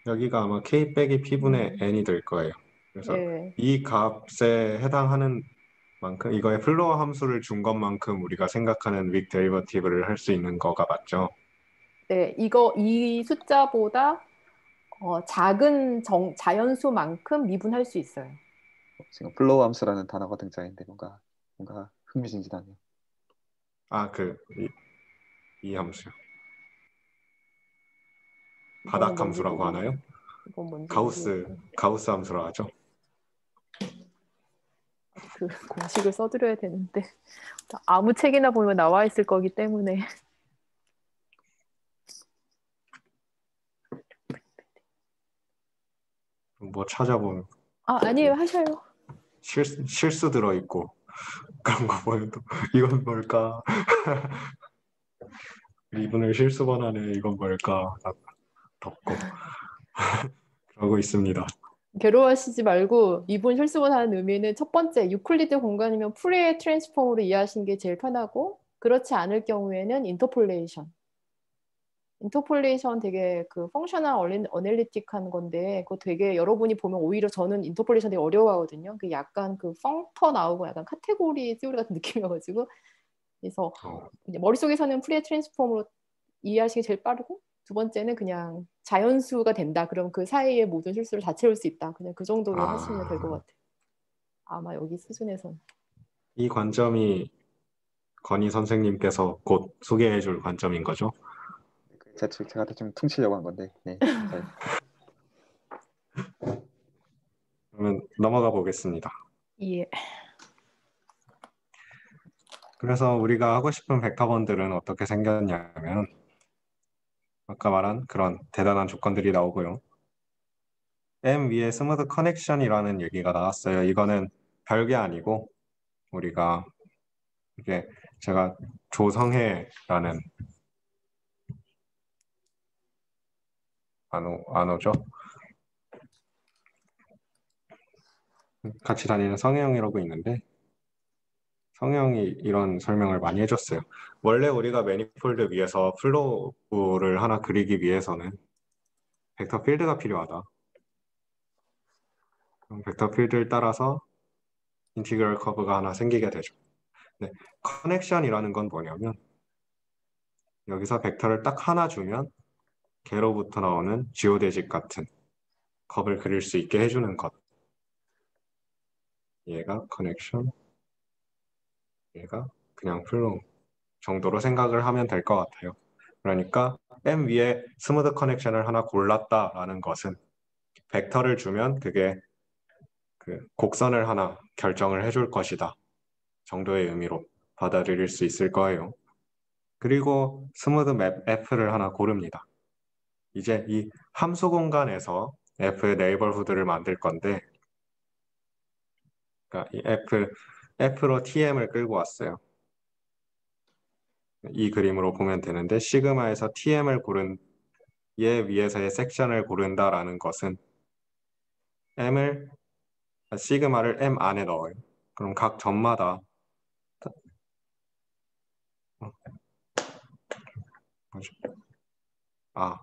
B: 여기가 아마 K 빼기 P분의
D: 음.
B: N이 될 거예요. 그래서
D: 예,
B: 이 값에 해당하는 만큼 이거의 floor 함수를 준 것만큼 우리가 생각하는 weak derivative를 할 수 있는 거가 맞죠?
D: 네, 이거 이 숫자보다 어, 작은 정, 자연수만큼 미분할 수 있어요.
C: 지금 floor 함수라는 단어가 등장했는데 뭔가 뭔가 흥미진진하네요.
B: 아, 그, 이, 이 함수요. 바닥 함수라고. 하나요? 가우스. 가우스 함수라 하죠.
D: 그 공식을 써드려야 되는데 아무 책이나 보면 나와 있을 거기 때문에
B: 뭐 찾아보면
D: 아 아니에요 하셔요.
B: 실, 실수 들어 있고 그런 거 보면 또 이건 뭘까? 미분을 실수 번 하네 이건 뭘까? 덮고 그러고 있습니다.
D: 괴로워하시지 말고 미분 실수 번 하는 의미는 첫 번째 유클리드 공간이면 Fourier transform으로 이해하시는 게 제일 편하고 그렇지 않을 경우에는 interpolation. interpolation 되게 그 functional analytic한 건데 그거 되게 여러분이 보면 오히려 저는 interpolation 되게 어려워하거든요. 그 약간 그 functor 나오고 약간 category theory 같은 느낌이어가지고 그래서
B: 어,
D: 머릿속에서는 Fourier transform으로 이해하시기 제일 빠르고 두 번째는 그냥 자연수가 된다. 그럼 그 사이에 모든 실수를 다 채울 수 있다. 그냥 그 정도로
B: 아.
D: 하시면 될 것 같아요. 아마 여기 수준에서는.
B: 이 관점이 건희 선생님께서 곧 소개해줄 관점인 거죠?
C: 제, 제가 좀 퉁치려고 한 건데 네, 맞아요.
B: 그러면 넘어가 보겠습니다.
D: 예.
B: 그래서 우리가 하고 싶은 벡터bundle은 어떻게 생겼냐면 아까 말한 그런 대단한 조건들이 나오고요. M 위에 smooth connection이라는 얘기가 나왔어요. 이거는 별게 아니고 우리가 이게 제가 조성해라는 안, 오, 안 오죠? 같이 다니는 성혜영이라고 있는데 성형이 이런 설명을 많이 해줬어요. 원래 우리가 manifold 위에서 flow를 하나 그리기 위해서는 벡터 필드가 필요하다. 그럼 벡터 필드를 따라서 integral 커브가 하나 생기게 되죠. 네, connection이라는 건 뭐냐면 여기서 벡터를 딱 하나 주면 걔로부터 나오는 geodesic 같은 커브를 그릴 수 있게 해주는 것. 얘가 connection, 얘가 그냥 flow 정도로 생각을 하면 될 것 같아요. 그러니까 M 위에 smooth connection을 하나 골랐다라는 것은 벡터를 주면 그게 그 곡선을 하나 결정을 해줄 것이다 정도의 의미로 받아들일 수 있을 거예요. 그리고 smooth map F를 하나 고릅니다. 이제 이 함수 공간에서 F의 neighborhood를 만들 건데 그러니까 이 F, F로 TM을 끌고 왔어요. 이 그림으로 보면 되는데 시그마에서 TM을 고른 얘 위에서의 섹션을 고른다라는 것은 M을 시그마를 M 안에 넣어요. 그럼 각 점마다? 아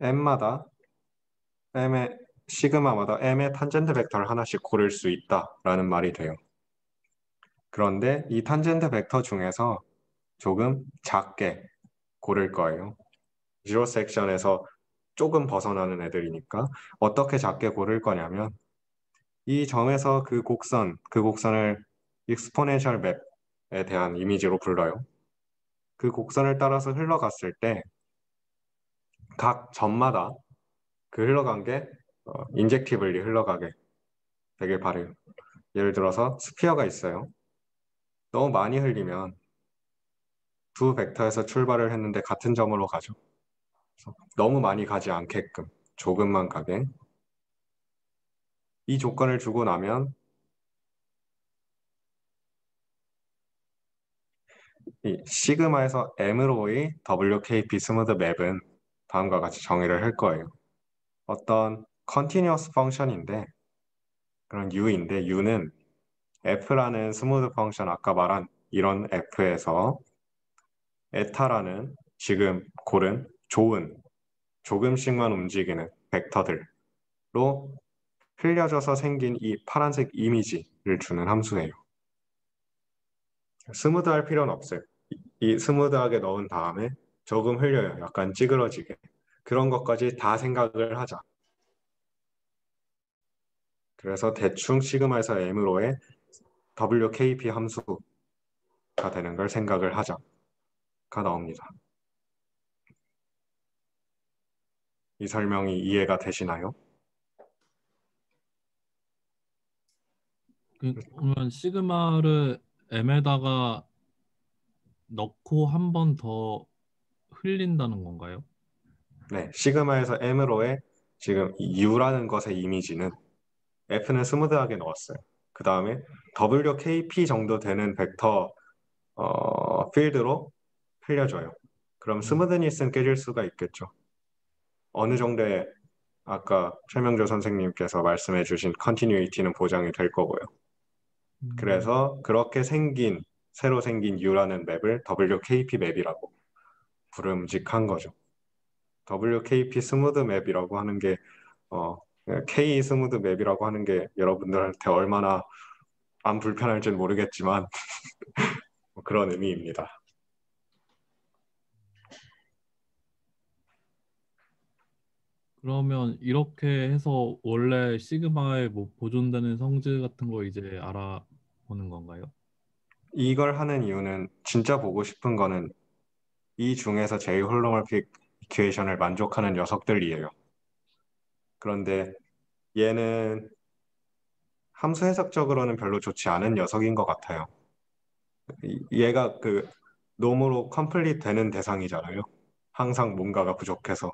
B: M마다 M의 시그마마다 M의 탄젠트 벡터를 하나씩 고를 수 있다라는 말이 돼요. 그런데 이 탄젠트 벡터 중에서 조금 작게 고를 거예요. 지로 섹션에서 조금 벗어나는 애들이니까 어떻게 작게 고를 거냐면 이 점에서 그 곡선, 그 곡선을 익스포넨셜 맵에 대한 이미지로 불러요. 그 곡선을 따라서 흘러갔을 때 각 점마다 그 흘러간 게 어, 인젝티블리 흘러가게 되길 바래요. 예를 들어서 스피어가 있어요. 너무 많이 흘리면 두 벡터에서 출발을 했는데 같은 점으로 가죠. 너무 많이 가지 않게끔 조금만 가게 이 조건을 주고 나면 이 시그마에서 M으로의 WKP smooth map은 다음과 같이 정의를 할 거예요. 어떤 continuous 펑션인데 그런 U인데 U는 F라는 smooth function 아까 말한 이런 F에서 에타라는 지금 고른 좋은 조금씩만 움직이는 벡터들로 흘려져서 생긴 이 파란색 이미지를 주는 함수예요. 스무드할 필요는 없어요. 이 스무드하게 넣은 다음에 조금 흘려요. 약간 찌그러지게. 그런 것까지 다 생각을 하자. 그래서 대충 시그마에서 M으로의 WKP 함수가 되는 걸 생각을 하자가 나옵니다. 이 설명이 이해가 되시나요?
E: 그- 그러면 시그마를 M에다가 넣고 한 번 더 흘린다는 건가요?
B: 네, 시그마에서 M으로의 지금 이 U라는 것의 이미지는 F는 스무드하게 넣었어요. 그 다음에 WKP 정도 되는 벡터 어, 필드로 흘려줘요. 그럼 스무드니스는 깨질 수가 있겠죠. 어느 정도의 아까 최명조 선생님께서 말씀해 주신 continuity는 보장이 될 거고요.
E: 음,
B: 그래서 그렇게 생긴 새로 생긴 U라는 map을 WKP map이라고 부름직한 거죠. WKP 스무드 맵이라고 하는 게 어, K 스무드 맵이라고 하는 게 여러분들한테 얼마나 안 불편할지는 모르겠지만 뭐 그런 의미입니다.
E: 그러면 이렇게 해서 원래 시그마에 뭐 보존되는 성질 같은 거 이제 알아보는 건가요?
B: 이걸 하는 이유는 진짜 보고 싶은 거는 이 중에서 제이 홀로멀픽 이퀘이션을 만족하는 녀석들이에요. 그런데 얘는 함수 해석적으로는 별로 좋지 않은 녀석인 것 같아요. 이- 얘가 그 놈으로 컴플릿 되는 대상이잖아요. 항상 뭔가가 부족해서.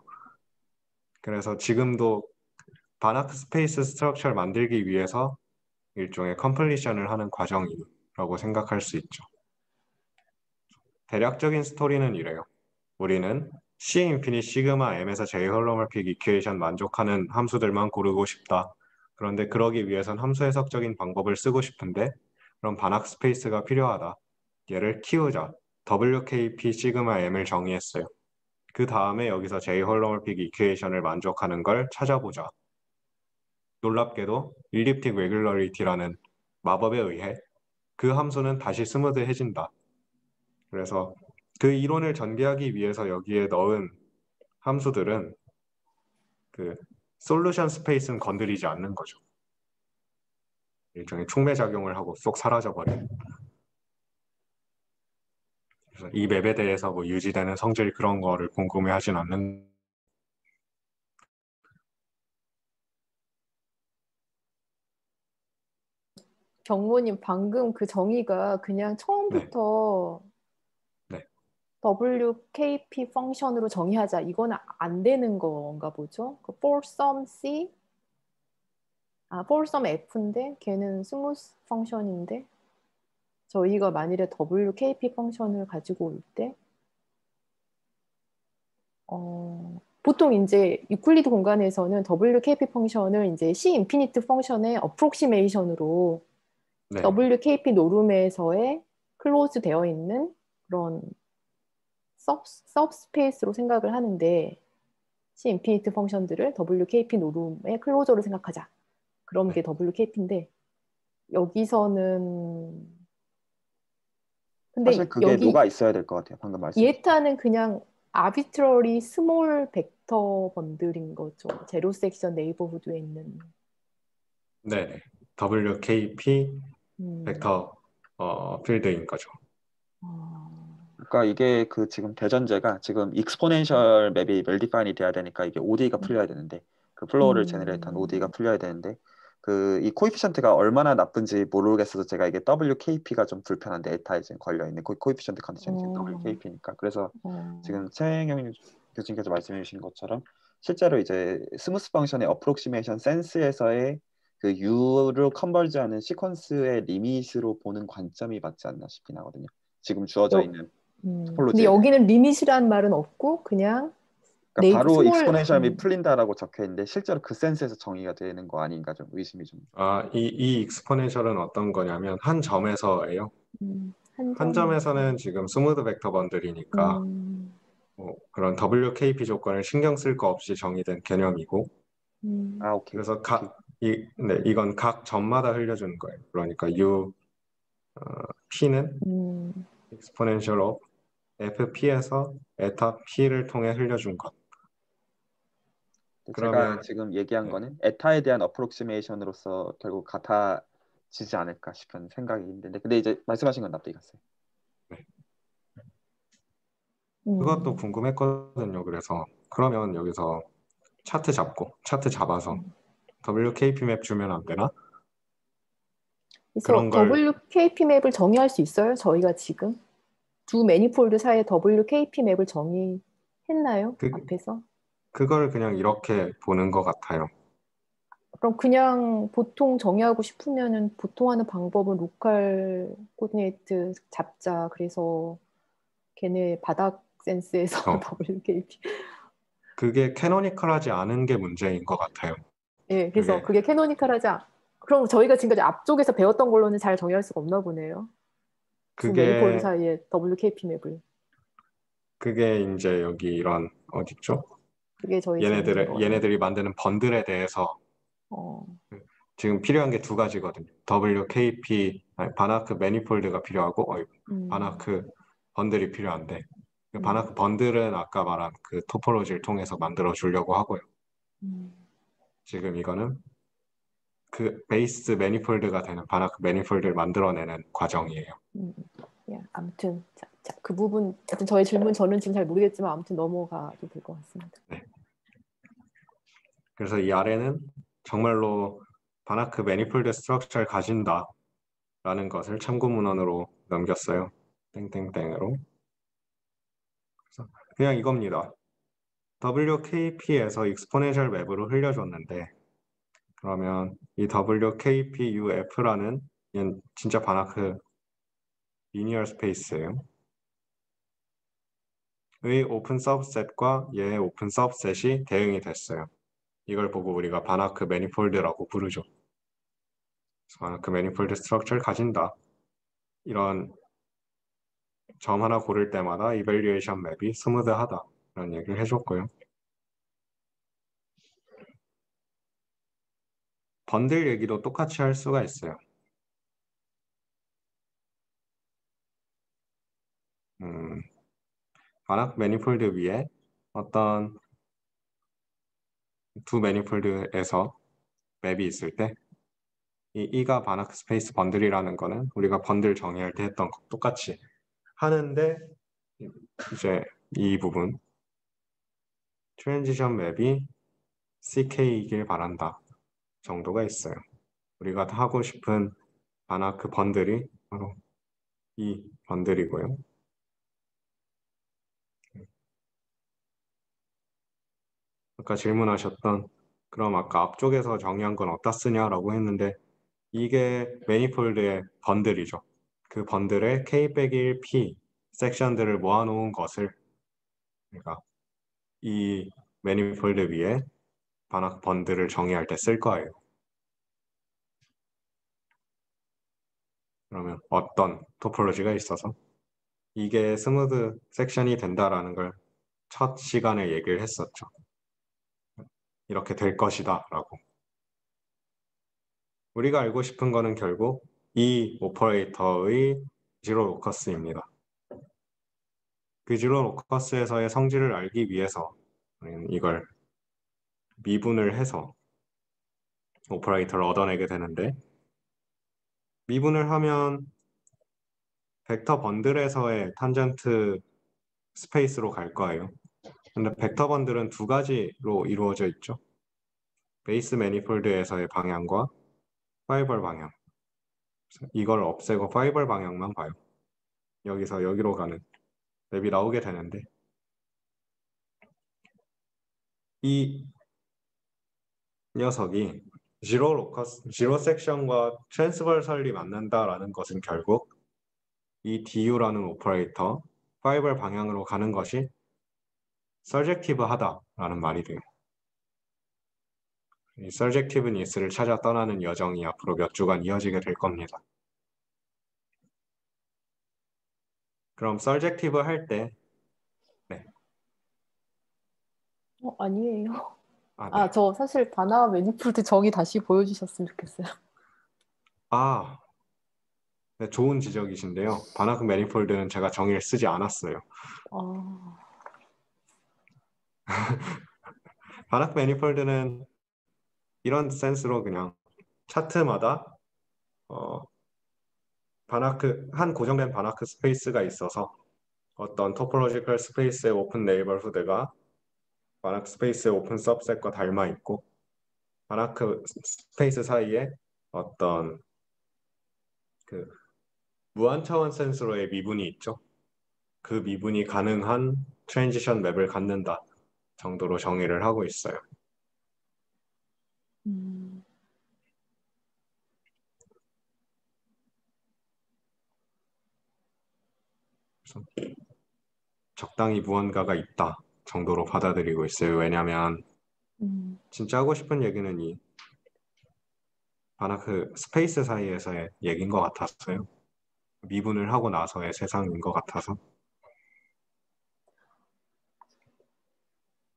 B: 그래서 지금도 Banach space structure를 만들기 위해서 일종의 completion을 하는 과정이라고 생각할 수 있죠. 대략적인 스토리는 이래요. 우리는 C infinity 시그마 M에서 J holomorphic equation 만족하는 함수들만 고르고 싶다. 그런데 그러기 위해선 함수 해석적인 방법을 쓰고 싶은데 그럼 Banach space가 필요하다. 얘를 키우자. WKP 시그마 M을 정의했어요. 그 다음에 여기서 J 홀로멀픽 이퀘이션을 만족하는 걸 찾아보자. 놀랍게도 elliptic regularity라는 마법에 의해 그 함수는 다시 smooth해진다. 그래서 그 이론을 전개하기 위해서 여기에 넣은 함수들은 그 solution space는 건드리지 않는 거죠. 일종의 촉매 작용을 하고 쏙 사라져 버려요. 그래서 이 맵에 대해서 뭐 유지되는 성질 그런 거를 궁금해 하진 않는
D: 경모님 방금 그 정의가 그냥 처음부터
B: 네.
D: WKP 펑션으로 정의하자 이거는 안 되는 건가 보죠? 그 for some C 아 for some F인데 걔는 smooth function인데 저희가 만일에 WKP 펑션을 가지고 올 때 어, 보통 이제 유클리드 공간에서는 WKP 펑션을 이제 C 인피니트 펑션의 어프록시메이션으로
B: 네.
D: WKP 노름에서의 close 되어 있는 그런 sub, subspace로 생각을 하는데 C 인피니트 펑션들을 WKP 노름의 closure로 생각하자. 그럼 게 WKP인데 여기서는 근데
C: 사실 그게
D: 여기
C: 녹아 있어야 될 것 같아요. 방금 말씀.
D: 이 에타는 그냥 arbitrary small vector bundle인 거죠. zero section neighborhood에 있는
B: 네. WKP
D: 음.
B: 벡터 어, 필드인 거죠.
D: 아,
C: 그러니까 이게 그 지금 대전제가 지금 exponential map이 well-define이 돼야 되니까 이게 ODE가 풀려야 되는데 그 flow를
D: 음.
C: generate한 ODE가 풀려야 되는데 그 이 coefficient가 얼마나 나쁜지 모르겠어서 제가 이게 WKP가 좀 불편한데 에타에 지금 걸려 있는 그 coefficient condition이 지금
D: 어.
C: WKP니까 그래서
D: 어.
C: 지금 최영영 교수님께서 말씀해 주신 것처럼 실제로 이제 smooth function의 approximation sense에서의 그 U를 converge하는 sequence의 limit으로 보는 관점이 맞지 않나 싶긴 하거든요. 지금 주어져
D: 어,
C: 있는
D: 음.
C: topology.
D: 근데 여기는 limit이란 말은 없고 그냥
C: 그러니까 바로 small- exponential이
D: 음.
C: 풀린다라고 적혀 있는데 실제로 그 sense에서 정의가 되는 거 아닌가 좀 의심이 좀.
B: 아, 이, 이 exponential은 어떤 거냐면 한 점에서예요.
D: 음, 한,
B: 한
D: 점-
B: 점에서는 지금 smooth vector bundle이니까
D: 음,
B: 뭐 그런 WKP 조건을 신경 쓸 거 없이 정의된 개념이고
D: 음,
C: 아 오케이.
B: 그래서 각, 이, 네, 이건 각 점마다 흘려주는 거예요. 그러니까 U, 어, P는
D: 음,
B: exponential of FP에서 에타 P를 통해 흘려준 것. 그러면-
C: 지금 얘기한
B: 네.
C: 거는 에타에 대한 어프록시메이션으로서 결국 같아지지 않을까 싶은 생각이 있는데 근데 이제 말씀하신 건 납득이 갔어요.
D: 음.
B: 그것도 궁금했거든요. 그래서 그러면 여기서 차트 잡고 차트 잡아서 WKP map 주면 안 되나?
D: 그래서
B: 그런 걸-
D: WKP map을 정의할 수 있어요? 저희가 지금 두 매니폴드 사이에 WKP 맵을 정의했나요?
B: 그-
D: 앞에서?
B: 그걸 그냥 이렇게 보는 것 같아요.
D: 그럼 그냥 보통 정의하고 싶으면은 보통 하는 방법은 local coordinate 잡자. 그래서 걔네 바닥 sense에서
B: 어.
D: WKP.
B: 그게 캐노니컬하지 않은 게 문제인 것 같아요.
D: 예, 그래서
B: 그게-
D: 그게 캐노니컬하지 않. 그럼 저희가 지금까지 앞쪽에서 배웠던 걸로는 잘 정의할 수가 없나 보네요.
B: 그게
D: 사이에 WKP 맵을.
B: 그게 이제 여기 이런 어디죠?
D: 그게 저희
B: 얘네들
D: 질문인
B: 얘네들이 만드는 번들에 대해서
D: 어,
B: 지금 필요한 게 두 가지거든요. WKP 아니, 바나크 매니폴드가 필요하고 어,
D: 음,
B: 바나크 bundle이 필요한데 그
D: 음.
B: Banach bundle은 아까 말한 그 topology를 통해서 만들어 주려고 하고요.
D: 음,
B: 지금 이거는 그 base manifold가 되는 Banach manifold를 만들어내는 과정이에요.
D: 음. 예, 아무튼 자, 자, 그 부분 하여튼 저의 질문 저는 지금 잘 모르겠지만 아무튼 넘어가도 될 것 같습니다.
B: 그래서 이 아래는 정말로 Banach manifold structure를 가진다라는 것을 참고 문헌으로 넘겼어요. 땡땡땡으로. 그래서 그냥 이겁니다. WKP에서 exponential map으로 흘려줬는데 그러면 이 WKPUF라는 진짜 Banach linear space예요. 의 open subset과 얘의 open subset이 대응이 됐어요. 이걸 보고 우리가 Banach manifold라고 부르죠. Banach manifold structure를 가진다. 이런 점 하나 고를 때마다 evaluation map이 smooth하다. 이런 얘기를 해줬고요. 번들 얘기도 똑같이 할 수가 있어요. 음, Banach manifold 위에 어떤 두 manifold에서 map이 있을 때이 이가 Banach space bundle이라는 거는 우리가 번들 정의할 때 했던 거 똑같이 하는데 이제 이 부분 transition map이 CK이길 바란다 정도가 있어요. 우리가 하고 싶은 Banach bundle이 바로 이 bundle이고요. 아까 질문하셨던 그럼 아까 앞쪽에서 정의한 건 어디다 쓰냐라고 했는데 이게 manifold의 bundle이죠. 그 번들의 K-1P 섹션들을 모아놓은 것을 그러니까 이 manifold 위에 Banach bundle을 정의할 때 쓸 거예요. 그러면 어떤 topology가 있어서 이게 smooth section이 된다라는 걸 첫 시간에 얘기를 했었죠. 이렇게 될 것이다 라고. 우리가 알고 싶은 거는 결국 이 operator의 zero locus입니다. 그 zero locus에서의 성질을 알기 위해서 우리는 이걸 미분을 해서 operator를 얻어내게 되는데 미분을 하면 vector bundle에서의 tangent space로 갈 거예요. 근데 vector bundle은 두 가지로 이루어져 있죠. base manifold에서의 방향과 fiber 방향. 이걸 없애고 fiber 방향만 봐요. 여기서 여기로 가는 map이 나오게 되는데 이 녀석이 zero locus, zero section과 transversally 만난다라는 것은 결국 이 DU라는 operator fiber 방향으로 가는 것이 surjective 하다라는 말이 돼요. 이 surjectiveness를 찾아 떠나는 여정이 앞으로 몇 주간 이어지게 될 겁니다. 그럼 surjective 할 때,
D: 어, 아니에요.
B: 아, 네.
D: 아, 저 사실 Banach manifold 정의 다시 보여주셨으면 좋겠어요.
B: 아, 네, 좋은 지적이신데요. Banach manifold는 제가 정의를 쓰지 않았어요.
D: 아,
B: Banach manifold는 이런 센스로 그냥 차트마다 어, Banach 한 고정된 Banach space가 있어서 어떤 토폴로지컬 스페이스의 오픈 네이버후드가 바나크 스페이스의 오픈 서브셋과 닮아 있고 Banach space 사이에 어떤 그 무한 차원 센스로의 미분이 있죠. 그 미분이 가능한 transition map을 갖는다 정도로 정의를 하고 있어요.
D: 음,
B: 적당히 무언가가 있다 정도로 받아들이고 있어요. 왜냐하면
D: 음,
B: 진짜 하고 싶은 얘기는 이 Banach space 사이에서의 얘기인 것 같았어요. 미분을 하고 나서의 세상인 것 같아서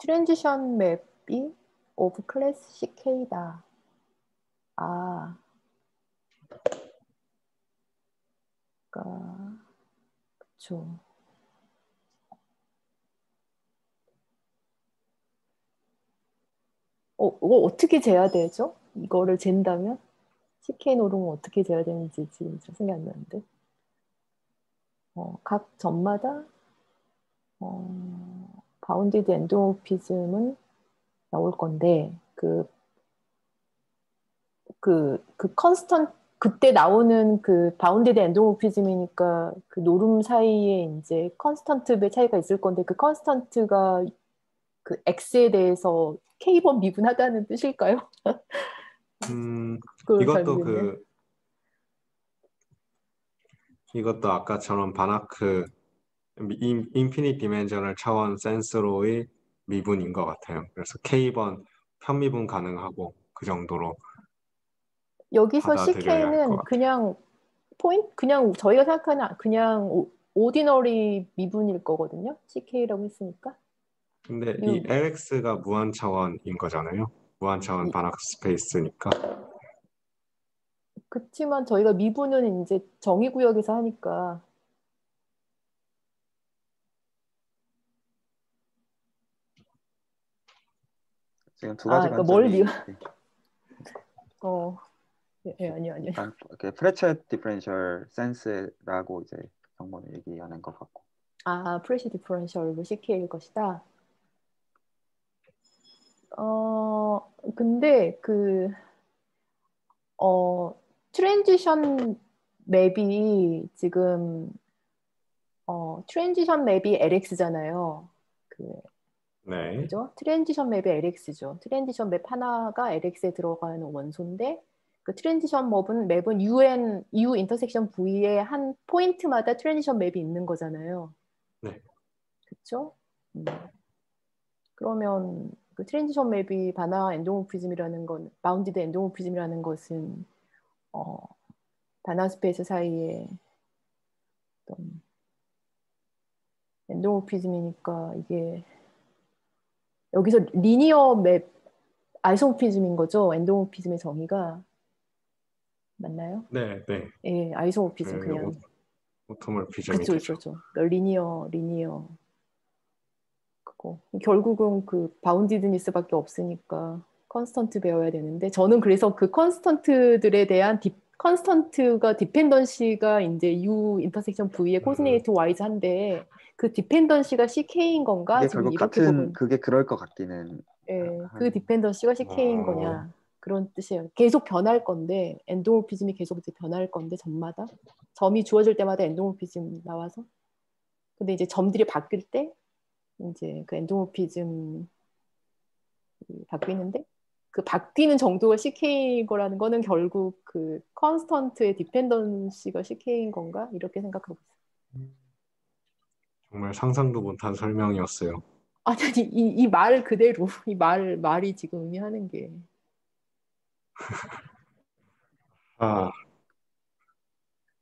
D: 트랜지션 맵이 오브 클래스 CK다. 아, 그러니까 그쵸. 어, 이거 어떻게 재야 되죠? 이거를 잰다면? CK 노름은 어떻게 재야 되는지 지금 잘 생각이 안 나는데. 어, 각 점마다 어, bounded endomorphism은 나올 건데 그 그, 그 constant 그때 나오는 그 bounded endomorphism이니까 그 노름 사이에 이제 constant의 차이가 있을 건데 그 constant가 그 x에 대해서 k번 미분하다는 뜻일까요?
B: 음, 이것도. 그 이것도 아까처럼 Banach in, infinite dimensional 차원 센스로의 미분인 것 같아요. 그래서 K번 편미분 가능하고 그 정도로
D: 여기서 CK는. 그냥 포인트 그냥 저희가 생각하는 그냥 오, 오디너리 미분일 거거든요. CK라고 했으니까.
B: 근데
D: 음.
B: 이 LX가 무한 차원인 거잖아요. 무한 차원
D: 이-
B: 바나크 스페이스니까.
D: 그렇지만 저희가 미분은 이제 정의 구역에서 하니까
C: 지금 두
D: 아,
C: 가지
D: 그러니까 뭘
C: 관점이
D: 미- 어, 예, 예, 아니요, 아니요.
C: 이렇게 Fréchet differential sense라고 이제 정보를 얘기하는 것 같고
D: 아, Fréchet differential로 CK일 것이다. 어, 근데 그, 어, transition map이 지금, 어, 트랜지션 맵이 LX잖아요. 그,
B: 네.
D: 그죠? 트랜지션 맵이 LX죠. transition map 하나가 LX에 들어가는 원소인데, 그 transition map은, map은 UN, U intersection V의 한 포인트마다 transition map이 있는 거잖아요.
B: 네.
D: 그쵸? 음. 그러면 그 transition map이 Banach endomorphism이라는 건, bounded endomorphism이라는 것은, 어, Banach space 사이에 어떤 endomorphism이니까 이게 여기서 linear map isomorphism인 거죠. endomorphism의 정의가 맞나요?
B: 네, 네.
D: 예, isomorphism
B: 그
D: 그냥
B: 오- automorphism이
D: 그렇죠. 그렇죠. linear, linear 그거 결국은 그 boundedness밖에 없으니까 constant 봐야 되는데 저는 그래서 그 constant들에 대한 디, constant가 dependency가 이제 U intersection V의
B: 음.
D: coordinate-wise한데 그 디펜던시가 CK인 건가?
C: 그게 결국
D: 이렇게
C: 같은
D: 보고
C: 그게 그럴 것 같기는
D: 예,
C: 한-
D: 그 디펜던시가 CK인
B: 어.
D: 거냐 그런 뜻이에요. 계속 변할 건데 endomorphism이 계속 이제 변할 건데 점마다 점이 주어질 때마다 endomorphism 나와서 근데 이제 점들이 바뀔 때 이제 그 endomorphism 바뀌는데 그 바뀌는 정도가 CK인 거라는 거는 결국 그 constant의 dependency가 CK인 건가 이렇게 생각하고 있어요.
B: 정말 상상도 못한 설명이었어요.
D: 아니 이 이 말 그대로 이 말 말이 지금 의미하는 게
B: 아,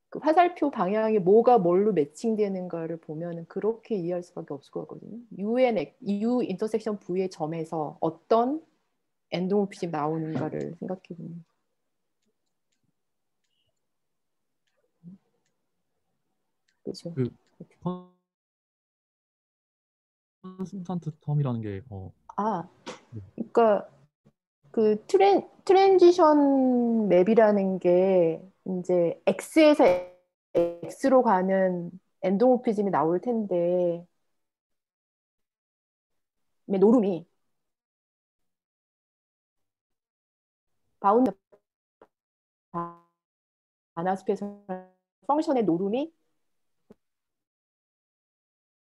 D: 그 화살표 방향이 뭐가 뭘로 매칭되는가를 보면은 그렇게 이해할 수밖에 없을 것 같거든요. UN U 인터섹션 V의 점에서 어떤 엔도모피즘 나오는가를 생각해 보면 그렇죠.
E: 그 constant term이라는 게 어,
D: 아, 그러니까 그 trans- transition map이라는 게 이제 X에서 X로 가는 endomorphism이 나올 텐데 norm이. bound Banach space function의 norm이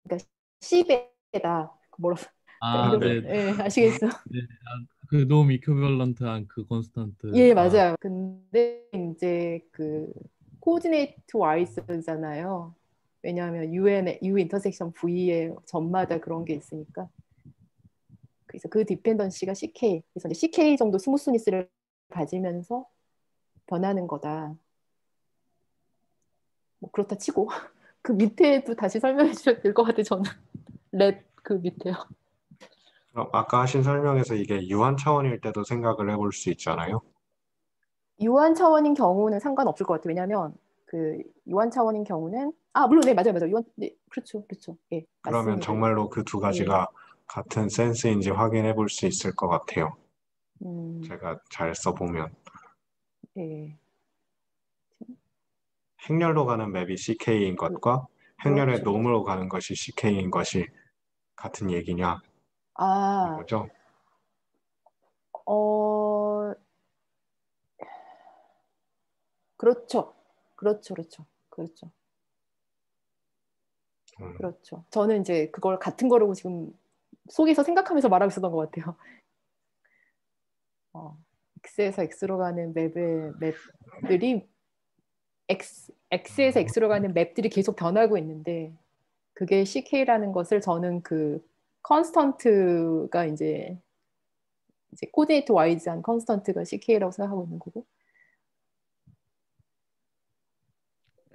D: 그러니까 C배 다 뭐라
E: 아, 네,
D: 예, 아시겠어?
E: 그 norm equivalent한 그 constant.
D: 예, 맞아요. 근데 이제 그 coordinate-wise잖아요. 왜냐하면 UN, U intersection V의 점마다 그런 게 있으니까. 그래서 그 dependency가 CK. 그래서 이제 CK 정도 smoothness를 가지면서 변하는 거다. 뭐 그렇다 치고 그 밑에도 다시 설명해 주셔도 될것 같아요. 저는 랩 그 밑에요.
B: 그럼 아까 하신 설명에서 이게 유한 차원일 때도 생각을 해볼 수 있잖아요.
D: 유한 차원인 경우는 상관없을 것 같아요. 왜냐하면 그 유한 차원인 경우는 아 물론 네 맞아요 맞아요 유한 네 그렇죠 그렇죠 예
B: 그러면
D: 맞습니다.
B: 정말로 그 두 가지가 같은 센스인지 확인해 볼 수 있을 것 같아요.
D: 음,
B: 제가 잘 써보면.
D: 예
B: 행렬로 가는 맵이 CK인 것과 행렬의
D: 그렇죠.
B: 놈으로 가는 것이 CK인 것이 같은 얘기냐
D: 아
B: 이거죠?
D: 어 그렇죠 그렇죠 그렇죠 그렇죠
B: 음,
D: 그렇죠. 저는 이제 그걸 같은 거라고 지금 속에서 생각하면서 말하고 있었던 것 같아요. 어, X에서 X로 가는 map의 map들이 X, X에서 X로 가는 map들이 계속 변하고 있는데 그게 CK라는 것을 저는 그 constant가 이제 이제 coordinate-wise한 constant가 CK라고 생각하고 있는 거고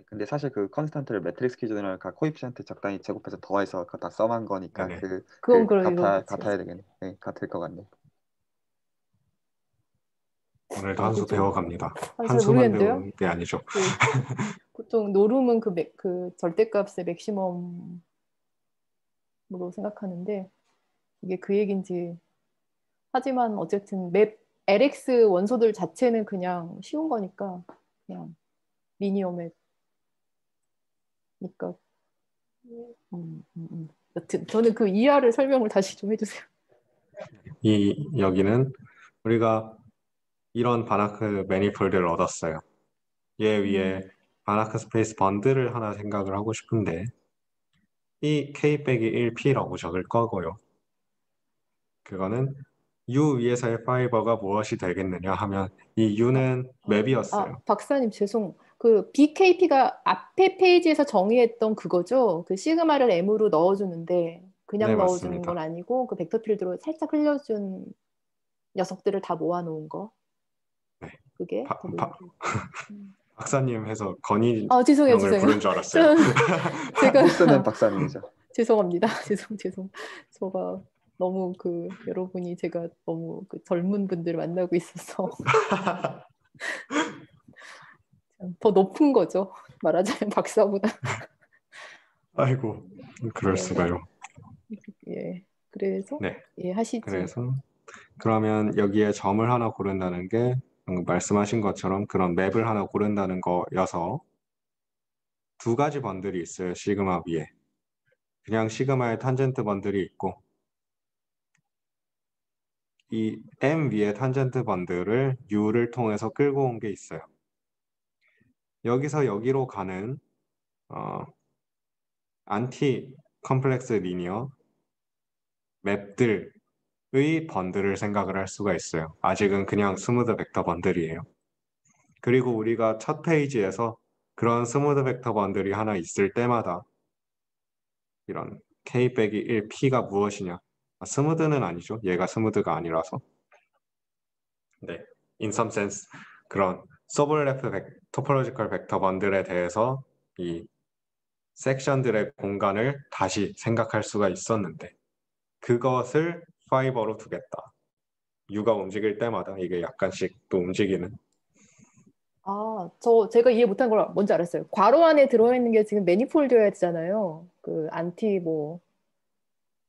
C: 근데 사실 그 constant를 매트릭스 기준으로 각 coefficient 적당히 제곱해서 더해서 그거 다 sum한 거니까
B: 네네.
C: 그,
D: 그건
C: 그
D: 그런
C: 같아, 같아야 되겠네. 네, 같을 것 같네.
B: 오늘도
D: 어,
B: 한수
D: 그죠.
B: 배워갑니다.
D: 아,
B: 잘한 수만
D: 모르겠는데요?
B: 배우는 게 아니죠.
D: 그 보통 norm은 그, max- 그 절대값의 maximum으로 생각하는데 이게 그 얘긴지 하지만 어쨌든 map LX 원소들 자체는 그냥 쉬운 거니까 그냥 linear map이니까. 음, 음, 음. 여튼 저는 그 이하를 설명을 다시 좀 해주세요.
B: 이 여기는 우리가 이런 바나크 매니폴드를 얻었어요. 얘 위에
D: 음.
B: 바나크 스페이스 번들을 하나 생각을 하고 싶은데 이 k 빼기 1p라고 적을 거고요. 그거는 u 위에서의 파이버가 무엇이 되겠느냐 하면 이 u는 맵이었어요.
D: 아, 박사님 죄송. 그 BKP가 앞에 페이지에서 정의했던 그거죠. 그 시그마를 M으로 넣어주는데 그냥
B: 네,
D: 넣어주는
B: 맞습니다.
D: 건 아니고 그 벡터 필드로 살짝 흘려준 녀석들을 다 모아놓은 거.
B: 네.
D: 그게
B: 바-
D: 더
B: 바-
D: 음.
B: 박사님 해서 건희
D: 아 죄송해요, 죄송해요.
B: 부른 줄 알았어요.
D: 제가
C: 코스는 박사님이죠.
D: 죄송합니다. 죄송 죄송. 제가 너무 그 여러분이 제가 너무 그 젊은 분들을 만나고 있어서 참더 높은 거죠. 말하자면 박사보다.
B: 아이고 그럴 수가요.
D: 예. 그래서
B: 네.
D: 예 하시죠.
B: 그래서 그러면 여기에 점을 하나 고른다는 게 방금 말씀하신 것처럼 그런 맵을 하나 고른다는 거여서 두 가지 bundle이 있어요. 시그마 위에. 그냥 시그마의 tangent bundle이 있고 이 M 위에 tangent bundle을 U를 통해서 끌고 온 게 있어요. 여기서 여기로 가는 어, anti-complex linear map들 의 bundle을 생각을 할 수가 있어요. 아직은 그냥 smooth vector bundle이에요. 그리고 우리가 첫 페이지에서 그런 smooth vector bundle이 하나 있을 때마다 이런 k 빼기 1 p가 무엇이냐? 아, smooth는 아니죠. 얘가 smooth가 아니라서. 네, in some sense 그런 Sobolev topological vector bundle에 대해서 이 section들의 공간을 다시 생각할 수가 있었는데 그것을 fiber로 두겠다. U가 움직일 때마다 이게 약간씩 또 움직이는
D: 아, 저 제가 이해 못한 걸 뭔지 알았어요. 괄호 안에 들어있는 게 지금 manifold였잖아요. 그 안티 뭐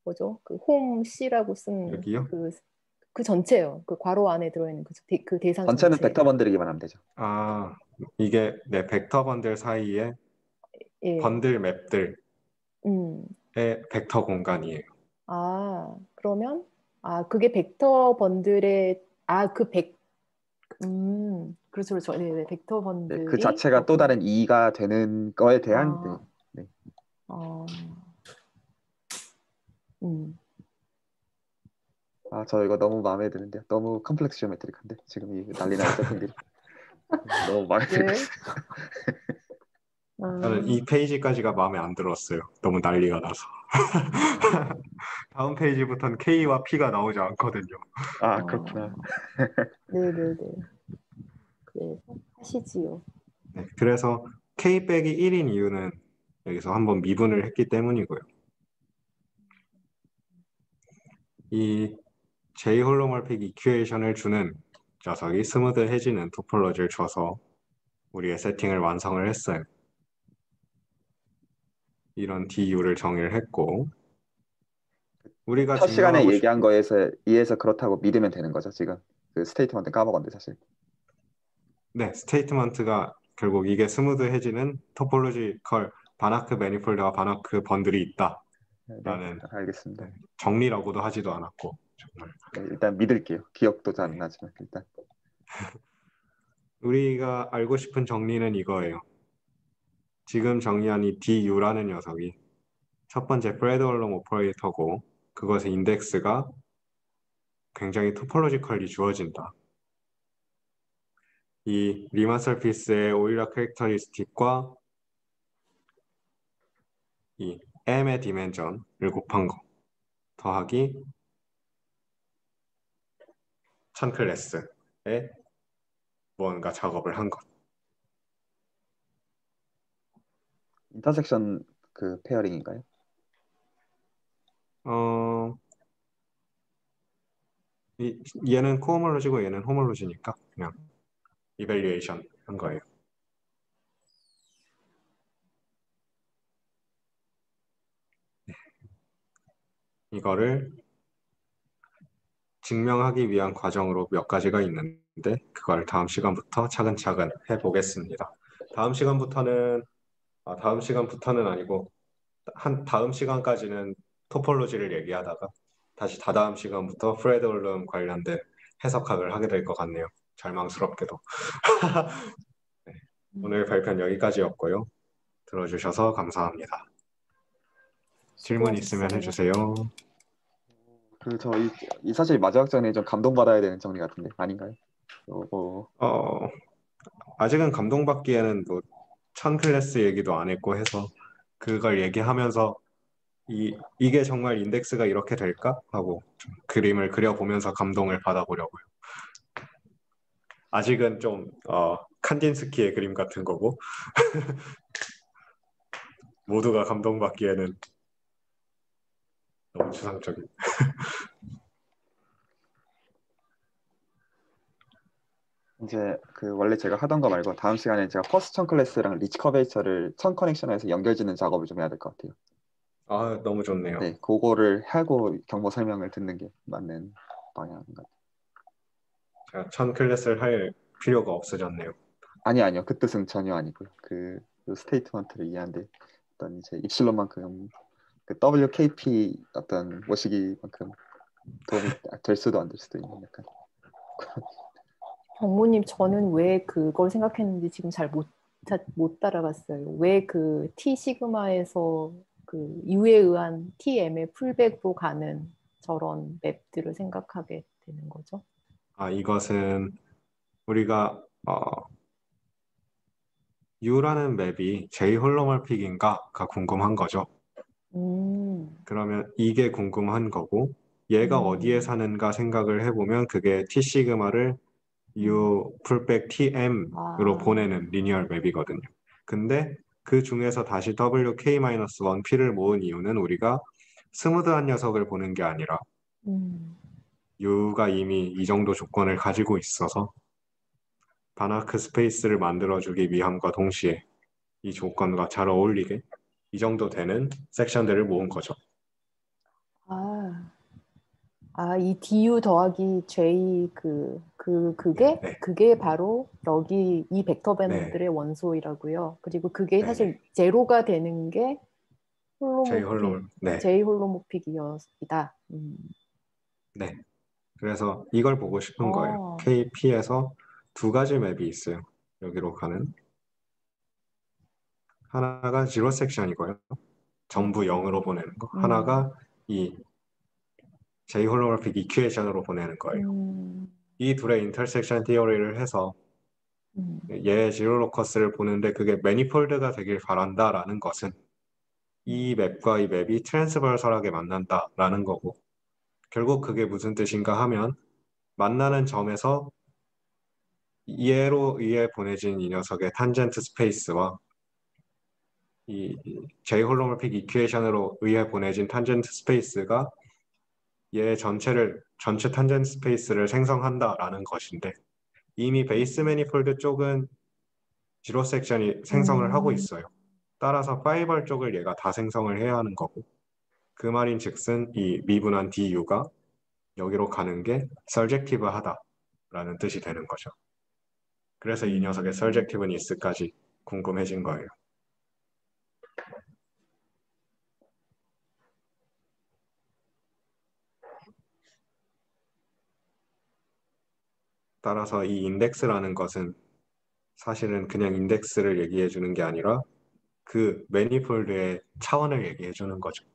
D: 뭐죠? 그 Hom C라고 쓴
B: 여기요?
D: 그, 그 전체요. 그 괄호 안에 들어있는 그, 대, 그 대상
C: 전체는
D: 전체.
C: 벡터 bundle이기만 하면 되죠.
B: 아 이게 네 vector bundle 사이에
D: 예.
B: bundle map들의
D: 음.
B: 벡터 공간이에요.
D: 아, 그러면 아, 그게 벡터 번들의 아, 그 벡, 음, 그렇죠, 그렇죠. 네, 네, 벡터
C: 네,
D: 번들이
C: 그 자체가 또 다른 이가 되는 거에 대한
D: 아.
C: 네.
D: 어, 음,
C: 아, 저 이거 너무 마음에 드는데요. 너무 컴플렉스 지오메트릭한데 지금 이 난리 나는 세팅들이 너무 마음에 들고
D: 네.
C: 있어요.
D: 아,
B: 저는 이 페이지까지가 마음에 안 들었어요. 너무 난리가 나서. 다음 페이지부터는 K와 P가 나오지 않거든요.
C: 아,
D: 어,
C: 그렇구나.
D: 네, 네, 네. 그래서 하시지요.
B: 네, 그래서 K 빼기 1인 이유는 여기서 한번 미분을 했기 때문이고요. 이 J 홀로몰픽 이큐에이션을 주는 녀석이 스무드해지는 토폴로지를 줘서 우리의 세팅을 완성을 했어요. 이런 DU를 정의를 했고 우리가
C: 첫 시간에 얘기한 거에서 이해해서 그렇다고 믿으면 되는 거죠. 지금 그 statement 까먹었는데 사실.
B: 네, 스테이트먼트가 결국 이게 smooth해지는 topological Banach manifold와 Banach bundle이 있다.
C: 네,
B: 나는-
C: 알겠습니다.
B: 정리라고도 하지도 않았고 정말
C: 네, 일단 믿을게요. 기억도 잘 안 나지만 일단
B: 우리가 알고 싶은 정리는 이거예요. 지금 정의한 이 DU라는 녀석이 첫 번째 프레드얼럼 오퍼레이터고 그것의 인덱스가 굉장히 토폴로지컬리 주어진다. 이 리만 서피스의 오일러 캐릭터리스틱과 이 M의 디멘전을 곱한 거 더하기 1000 클래스에 무언가 작업을 한 것.
C: 인터섹션 그 페어링인가요?
B: 어, 이, 얘는 코호몰로지고 얘는 호몰로지니까 그냥 이밸류에이션 한 거예요. 네. 이거를 증명하기 위한 과정으로 몇 가지가 있는데 그걸 다음 시간부터 차근차근 해보겠습니다. 다음 시간부터는 아, 다음 시간부터는 아니고 한 다음 시간까지는 토폴로지를 얘기하다가 다시 다다음 시간부터 프레드 홀름 관련된 해석학을 하게 될 것 같네요. 절망스럽게도. 네, 오늘 발표는 여기까지였고요. 들어주셔서 감사합니다. 질문 있으면 해주세요.
C: 그저이 이 사실 마지막 전에 좀 감동받아야 되는 정리 같은데 아닌가요? 어, 뭐
B: 어, 아직은 감동받기에는 뭐 천 클래스 얘기도 안 했고 해서 그걸 얘기하면서 이, 이게 정말 인덱스가 이렇게 될까? 하고 좀 그림을 그려보면서 감동을 받아보려고요. 아직은 좀 어, 칸딘스키의 그림 같은 거고 모두가 감동받기에는 너무 추상적인.
C: 이제 그 원래 제가 하던 거 말고 다음 시간에 제가 first Chern class랑 Ricci curvature를 Chern connection에서 연결짓는 작업을 좀 해야 될 것 같아요.
B: 아 너무 좋네요.
C: 네, 그거를 하고 경모 설명을 듣는 게 맞는 방향인 것 같아요.
B: 제가 Chern class를 할 필요가 없어졌네요.
C: 아니 아니요, 그 뜻은 전혀 아니고요. 그, 그 statement를 이해하는데 어떤 이제 epsilon만큼 그 WKP 어떤 모시기만큼 도움이 될 수도 안 될 수도 있는 약간
D: 경모님 저는 왜 그걸 생각했는지 지금 잘못 못 따라갔어요. 왜 그 T 시그마에서 그 U에 의한 TM의 pullback으로 가는 저런 맵들을 생각하게 되는 거죠?
B: 아 이것은 우리가 어, U라는 맵이 J 홀로멀픽인가가 궁금한 거죠.
D: 음,
B: 그러면 이게 궁금한 거고 얘가
D: 음.
B: 어디에 사는가 생각을 해보면 그게 T 시그마를 U 풀백 TM으로
D: 아.
B: 보내는 리니얼 맵이거든요. 근데 그 중에서 다시 WK-1P를 모은 이유는 우리가 스무드한 녀석을 보는 게 아니라
D: 음,
B: U가 이미 이 정도 조건을 가지고 있어서 바나크 스페이스를 만들어주기 위함과 동시에 이 조건과 잘 어울리게 이 정도 되는 섹션들을 모은 거죠.
D: 아, 아, 이 DU 더하기 J 그, 그, 그게,
B: 네.
D: 그게 바로 여기 이 벡터 밴드들의 원소이라고요. 그리고 그게
B: 네.
D: 사실 제로가 되는 게
B: J
D: 홀로모픽,
B: 홀로 네.
D: J 홀로모픽이었다. 음.
B: 네. 그래서 이걸 보고 싶은 거예요.
D: 어.
B: KP에서 두 가지 map이 있어요. 여기로 가는 하나가 zero section이고요. 전부 0으로 보내는 거.
D: 음.
B: 하나가 이 J 홀로그래픽 이퀴에이션으로 보내는 거예요.
D: 음,
B: 이 둘의 intersection theory를 해서
D: 음,
B: 얘 zero locus를 보는데 그게 manifold가 되길 바란다라는 것은 이 map과 이 map이 transversal하게 만난다라는 거고 결국 그게 무슨 뜻인가 하면 만나는 점에서 얘로 의해 보내진 이 녀석의 tangent space와 이 J 홀로모픽 이퀴에이션으로 의해 보내진 tangent space가 얘 전체를 전체 tangent space를 생성한다라는 것인데 이미 base manifold 쪽은 지로 섹션이 생성을
D: 음.
B: 하고 있어요. 따라서 파이벌 쪽을 얘가 다 생성을 해야 하는 거고 그 말인 즉슨 이 미분한 DU가 여기로 가는 게 서젝티브하다라는 뜻이 되는 거죠. 그래서 이 녀석의 서젝티브니스까지 궁금해진 거예요. 따라서 이 인덱스라는 것은 사실은 그냥 인덱스를 얘기해 주는 게 아니라 그 매니폴드의 차원을 얘기해 주는 거죠.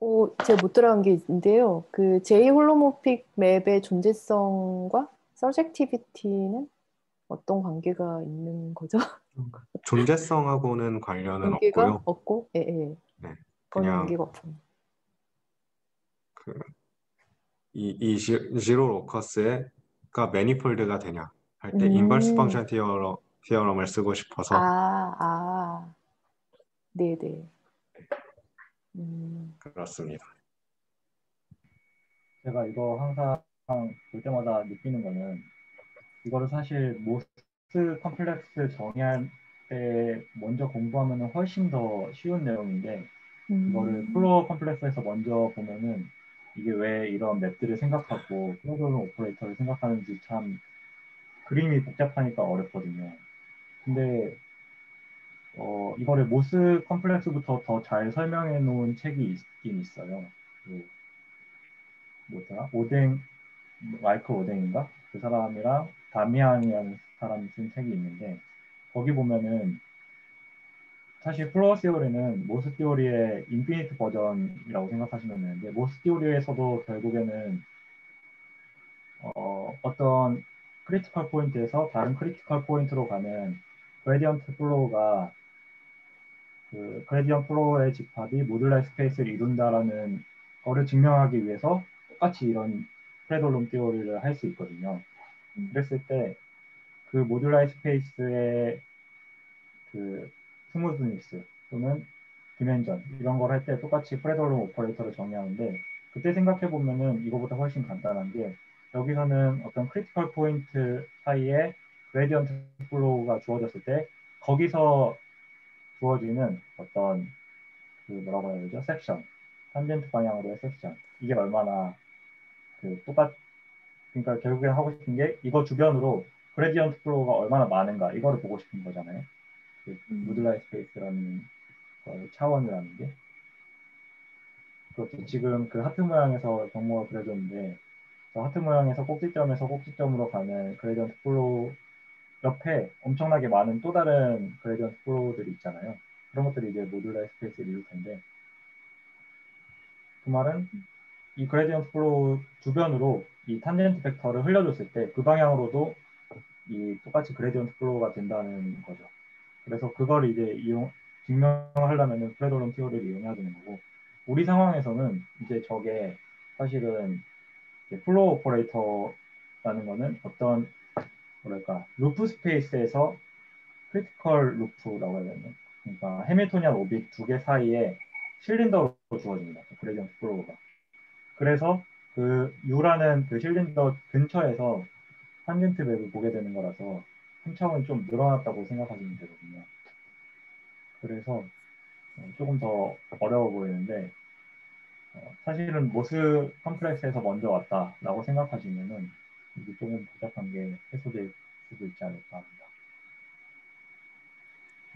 D: 어, 제가 못 들어간 게 있는데요. 그 J 홀로모픽 맵의 존재성과 서젝티비티는 어떤 관계가 있는 거죠?
B: 존재성하고는 관련은 없고요.
D: 없고, 예, 예.
B: 네, 그냥
D: 관계가 없어.
B: 그, 이, 이 ze- zero locus가 manifold가 되냐 할때
D: 음.
B: inverse function theorem, theorem을 쓰고 싶어서
D: 아, 아, 네, 네. 음,
B: 그렇습니다.
A: 제가 이거 항상 볼 때마다 느끼는 거는 이거를 사실 Morse complex 정의할 때 먼저 공부하면 훨씬 더 쉬운 내용인데
D: 음.
A: 이거를 Floer complex에서 먼저 보면은 이게 왜 이런 map들을 생각하고 Fredholm operator를 생각하는지 참 그림이 복잡하니까 어렵거든요. 근데 어, 이거를 Morse complex부터 더 잘 설명해 놓은 책이 있긴 있어요. 그 뭐더라? Audin Michael Audin인가? 그 사람이랑 Damian이라는 사람이 쓴 책이 있는데 거기 보면은 사실 Floer theory는 Morse theory의 infinite 버전이라고 생각하시면 되는데 Morse theory에서도 결국에는 어, 어떤 critical point에서 다른 critical point로 가는 gradient flow가 그 gradient flow의 집합이 moduli space를 이룬다라는 거를 증명하기 위해서 똑같이 이런 Fredholm theory를 할 수 있거든요. 그랬을 때 그 moduli space의 그 smoothness 또는 dimension 이런 걸 할 때 똑같이 Fredholm operator를 정의하는데 그때 생각해 보면은 이거보다 훨씬 간단한 게 여기서는 어떤 critical point 사이에 gradient flow가 주어졌을 때 거기서 주어지는 어떤 그 뭐라고 해야 되죠? section tangent 방향으로의 섹션 이게 얼마나 그 똑같 그러니까 결국에 하고 싶은 게 이거 주변으로 gradient flow가 얼마나 많은가 이거를 보고 싶은 거잖아요. 그
D: 음.
A: moduli space라는 거 차원이라는 게 그렇죠. 지금 그 하트 모양에서 경모가 그려졌는데 저 하트 모양에서 꼭지점에서 꼭지점으로 가는 gradient flow 옆에 엄청나게 많은 또 다른 gradient flow들이 있잖아요. 그런 것들이 이제 moduli space를 이룰 텐데 그 말은 이 gradient flow 주변으로 이 tangent vector를 흘려줬을 때 그 방향으로도 이 똑같이 gradient flow가 된다는 거죠. 그래서 그걸 이제 이용 증명하려면은 Fredholm theory를 이용해야 되는 거고 우리 상황에서는 이제 저게 사실은 Floer operator라는 거는 어떤 뭐랄까 loop space에서 critical loop라고 해야 되나 그러니까 Hamiltonian orbit 두 개 사이에 실린더로 주어집니다. gradient flow가. 그래서 그 U라는 그 실린더 근처에서 tangent map을 보게 되는 거라서 한차원이 좀 늘어났다고 생각하시면 되거든요. 그래서 어, 조금 더 어려워 보이는데 어, 사실은 Morse complex에서 먼저 왔다라고 생각하시면은 이게 조금 복잡한 게 해소될 수도 있지 않을까 합니다.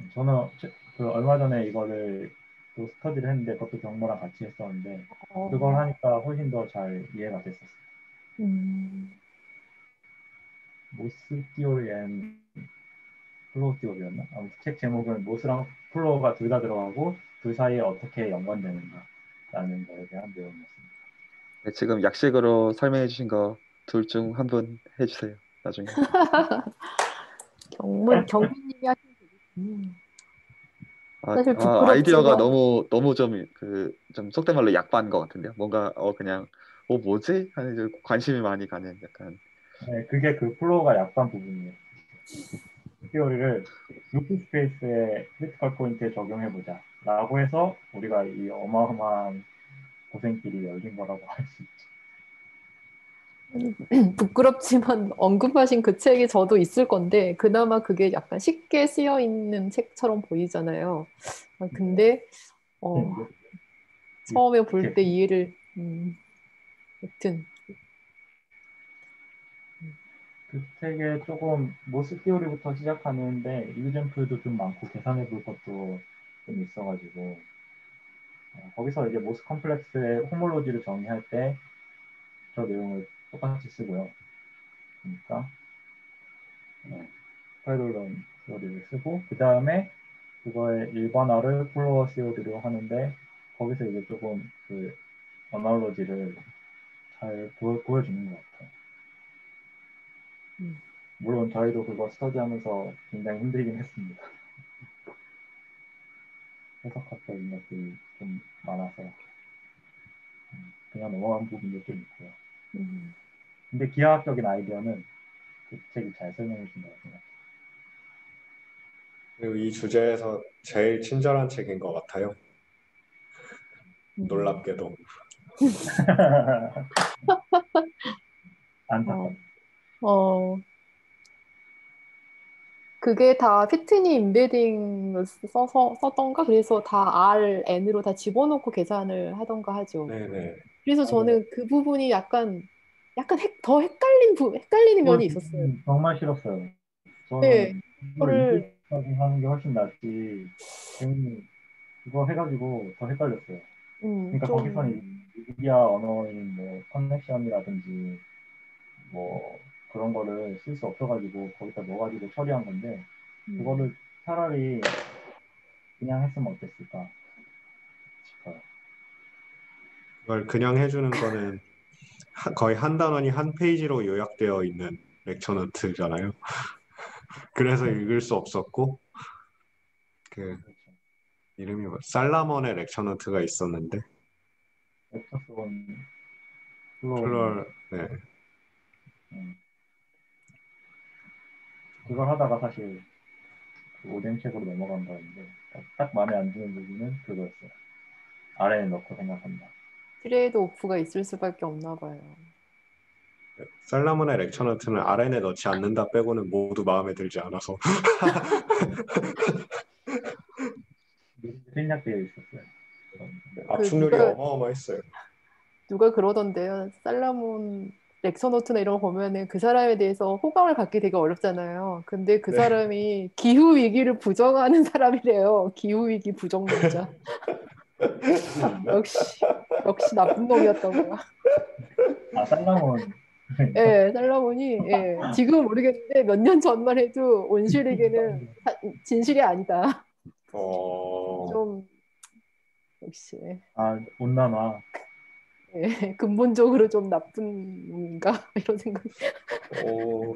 A: 음, 저는 최- 그 얼마 전에 이거를 또 스터디를 했는데 그것도 경모랑 같이 했었는데
D: 어.
A: 그걸 하니까 훨씬 더 잘 이해가 됐었어요.
D: 음.
A: Morse theory and Floer theory였나? 아무튼 책 제목은 Morse랑 Floer가 둘 다 들어가고 그 사이에 어떻게 연관되는가라는 거에 대한 내용이었습니다.
C: 네, 지금 약식으로 설명해 주신 거 둘 중 한 분 해주세요. 나중에.
D: 경모 경모님이 하신 음.
C: 아,
D: 사실
C: 아, 아이디어가 너무 너무 좀 그 좀 속된 말로 약 빤 것 같은데요. 뭔가 어 그냥 어 뭐지? 하는 관심이 많이 가는 약간
A: 네, 그게 그 Floer가 약 빤 부분이에요. theory를 loop space의 critical point에 적용해보자 라고 해서 우리가 이 어마어마한 고생길이 열린 거라고 할 수 있죠.
D: 부끄럽지만 언급하신 그 책이 저도 있을 건데 그나마 그게 약간 쉽게 쓰여 있는 책처럼 보이잖아요. 아, 근데 어,
A: 네,
D: 처음에 볼 때 이해를 음, 여튼
A: 그 책에 조금 Morse theory부터 시작하는데 example도 좀 많고 계산해 볼 것도 좀 있어가지고 어, 거기서 이제 Morse complex의 homology를 정의할 때 저 내용을 똑같이 쓰고요. 그러니까 네, 파이돌론 시오리를 쓰고 그 다음에 그거의 일반화를 Floer theory로 하는데 거기서 이제 조금 그 analogy를 잘 보여, 보여주는 것 같아요.
D: 음.
A: 물론 저희도 그거 스터디하면서 굉장히 힘들긴 했습니다. 해석학적인 것들이 좀 많아서 음, 그냥 넘어간 부분도 좀 있고요.
D: 음,
A: 근데 기하학적인 아이디어는 그 책이 잘 설명해 준것 같아요.
B: 그리고 이 주제에서 제일 친절한 책인 것 같아요.
D: 음.
B: 놀랍게도.
A: 안타깝.
D: 어, 그게 다 피트니 임베딩을 써서 썼던가 그래서 다 R, N으로 다 집어넣고 계산을 하던가 하죠.
B: 네네.
D: 그래서 저는 그 부분이 약간 약간 헷- 더 헷갈린 부, 헷갈리는 면이 있었어요.
A: 음, 정말 싫었어요. 저는
D: 네, 그거를-
A: 하는 게 훨씬 낫지. 그거 해가지고 더 헷갈렸어요.
D: 음,
A: 그러니까
D: 좀
A: 거기서는 Riemannian 뭐 connection이라든지 뭐 그런 거를 쓸 수 없어가지고 거기다 넣어가지고 처리한 건데
D: 음,
A: 그거를 차라리 그냥 했으면 어땠을까 싶어요.
B: 그걸 그냥 해주는 거는 하- 거의 한 단원이 한 페이지로 요약되어 있는 lecture note잖아요. 그래서 읽을 수 없었고 그
A: 그렇죠.
B: 이름이 뭐 Salamon의 lecture note가 있었는데 Floer Floer 네.
A: 음. 그걸 하다가 사실 그 Audin 책으로 넘어간 거였는데 딱- 딱 마음에 안 드는 부분은 그거였어요. 아래에 넣고 생각한다.
D: trade off가 있을 수밖에 없나 봐요.
B: Salamon의 lecture note는 RN에 넣지 않는다 빼고는 모두 마음에 들지 않아서
A: 생략되어 있었어요.
B: 압축률이
D: 누가-
B: 어마어마했어요.
D: 누가 그러던데요. 살라몬 렉서노트나 이런 거 보면은 그 사람에 대해서 호감을 갖기 되게 어렵잖아요. 근데 그
B: 네.
D: 사람이 기후 위기를 부정하는 사람이래요. 기후 위기 부정론자. 역시 역시 나쁜 놈이었다고요.
A: 아 살라몬
D: 예, 살라몬이 예, 지금 모르겠는데 몇 년 전만 해도 온실에게는 사- 진실이 아니다.
B: 어...
D: 좀 역시
A: 아 온난화
D: 예, 근본적으로 좀 나쁜 놈인가 이런 생각.
B: 어...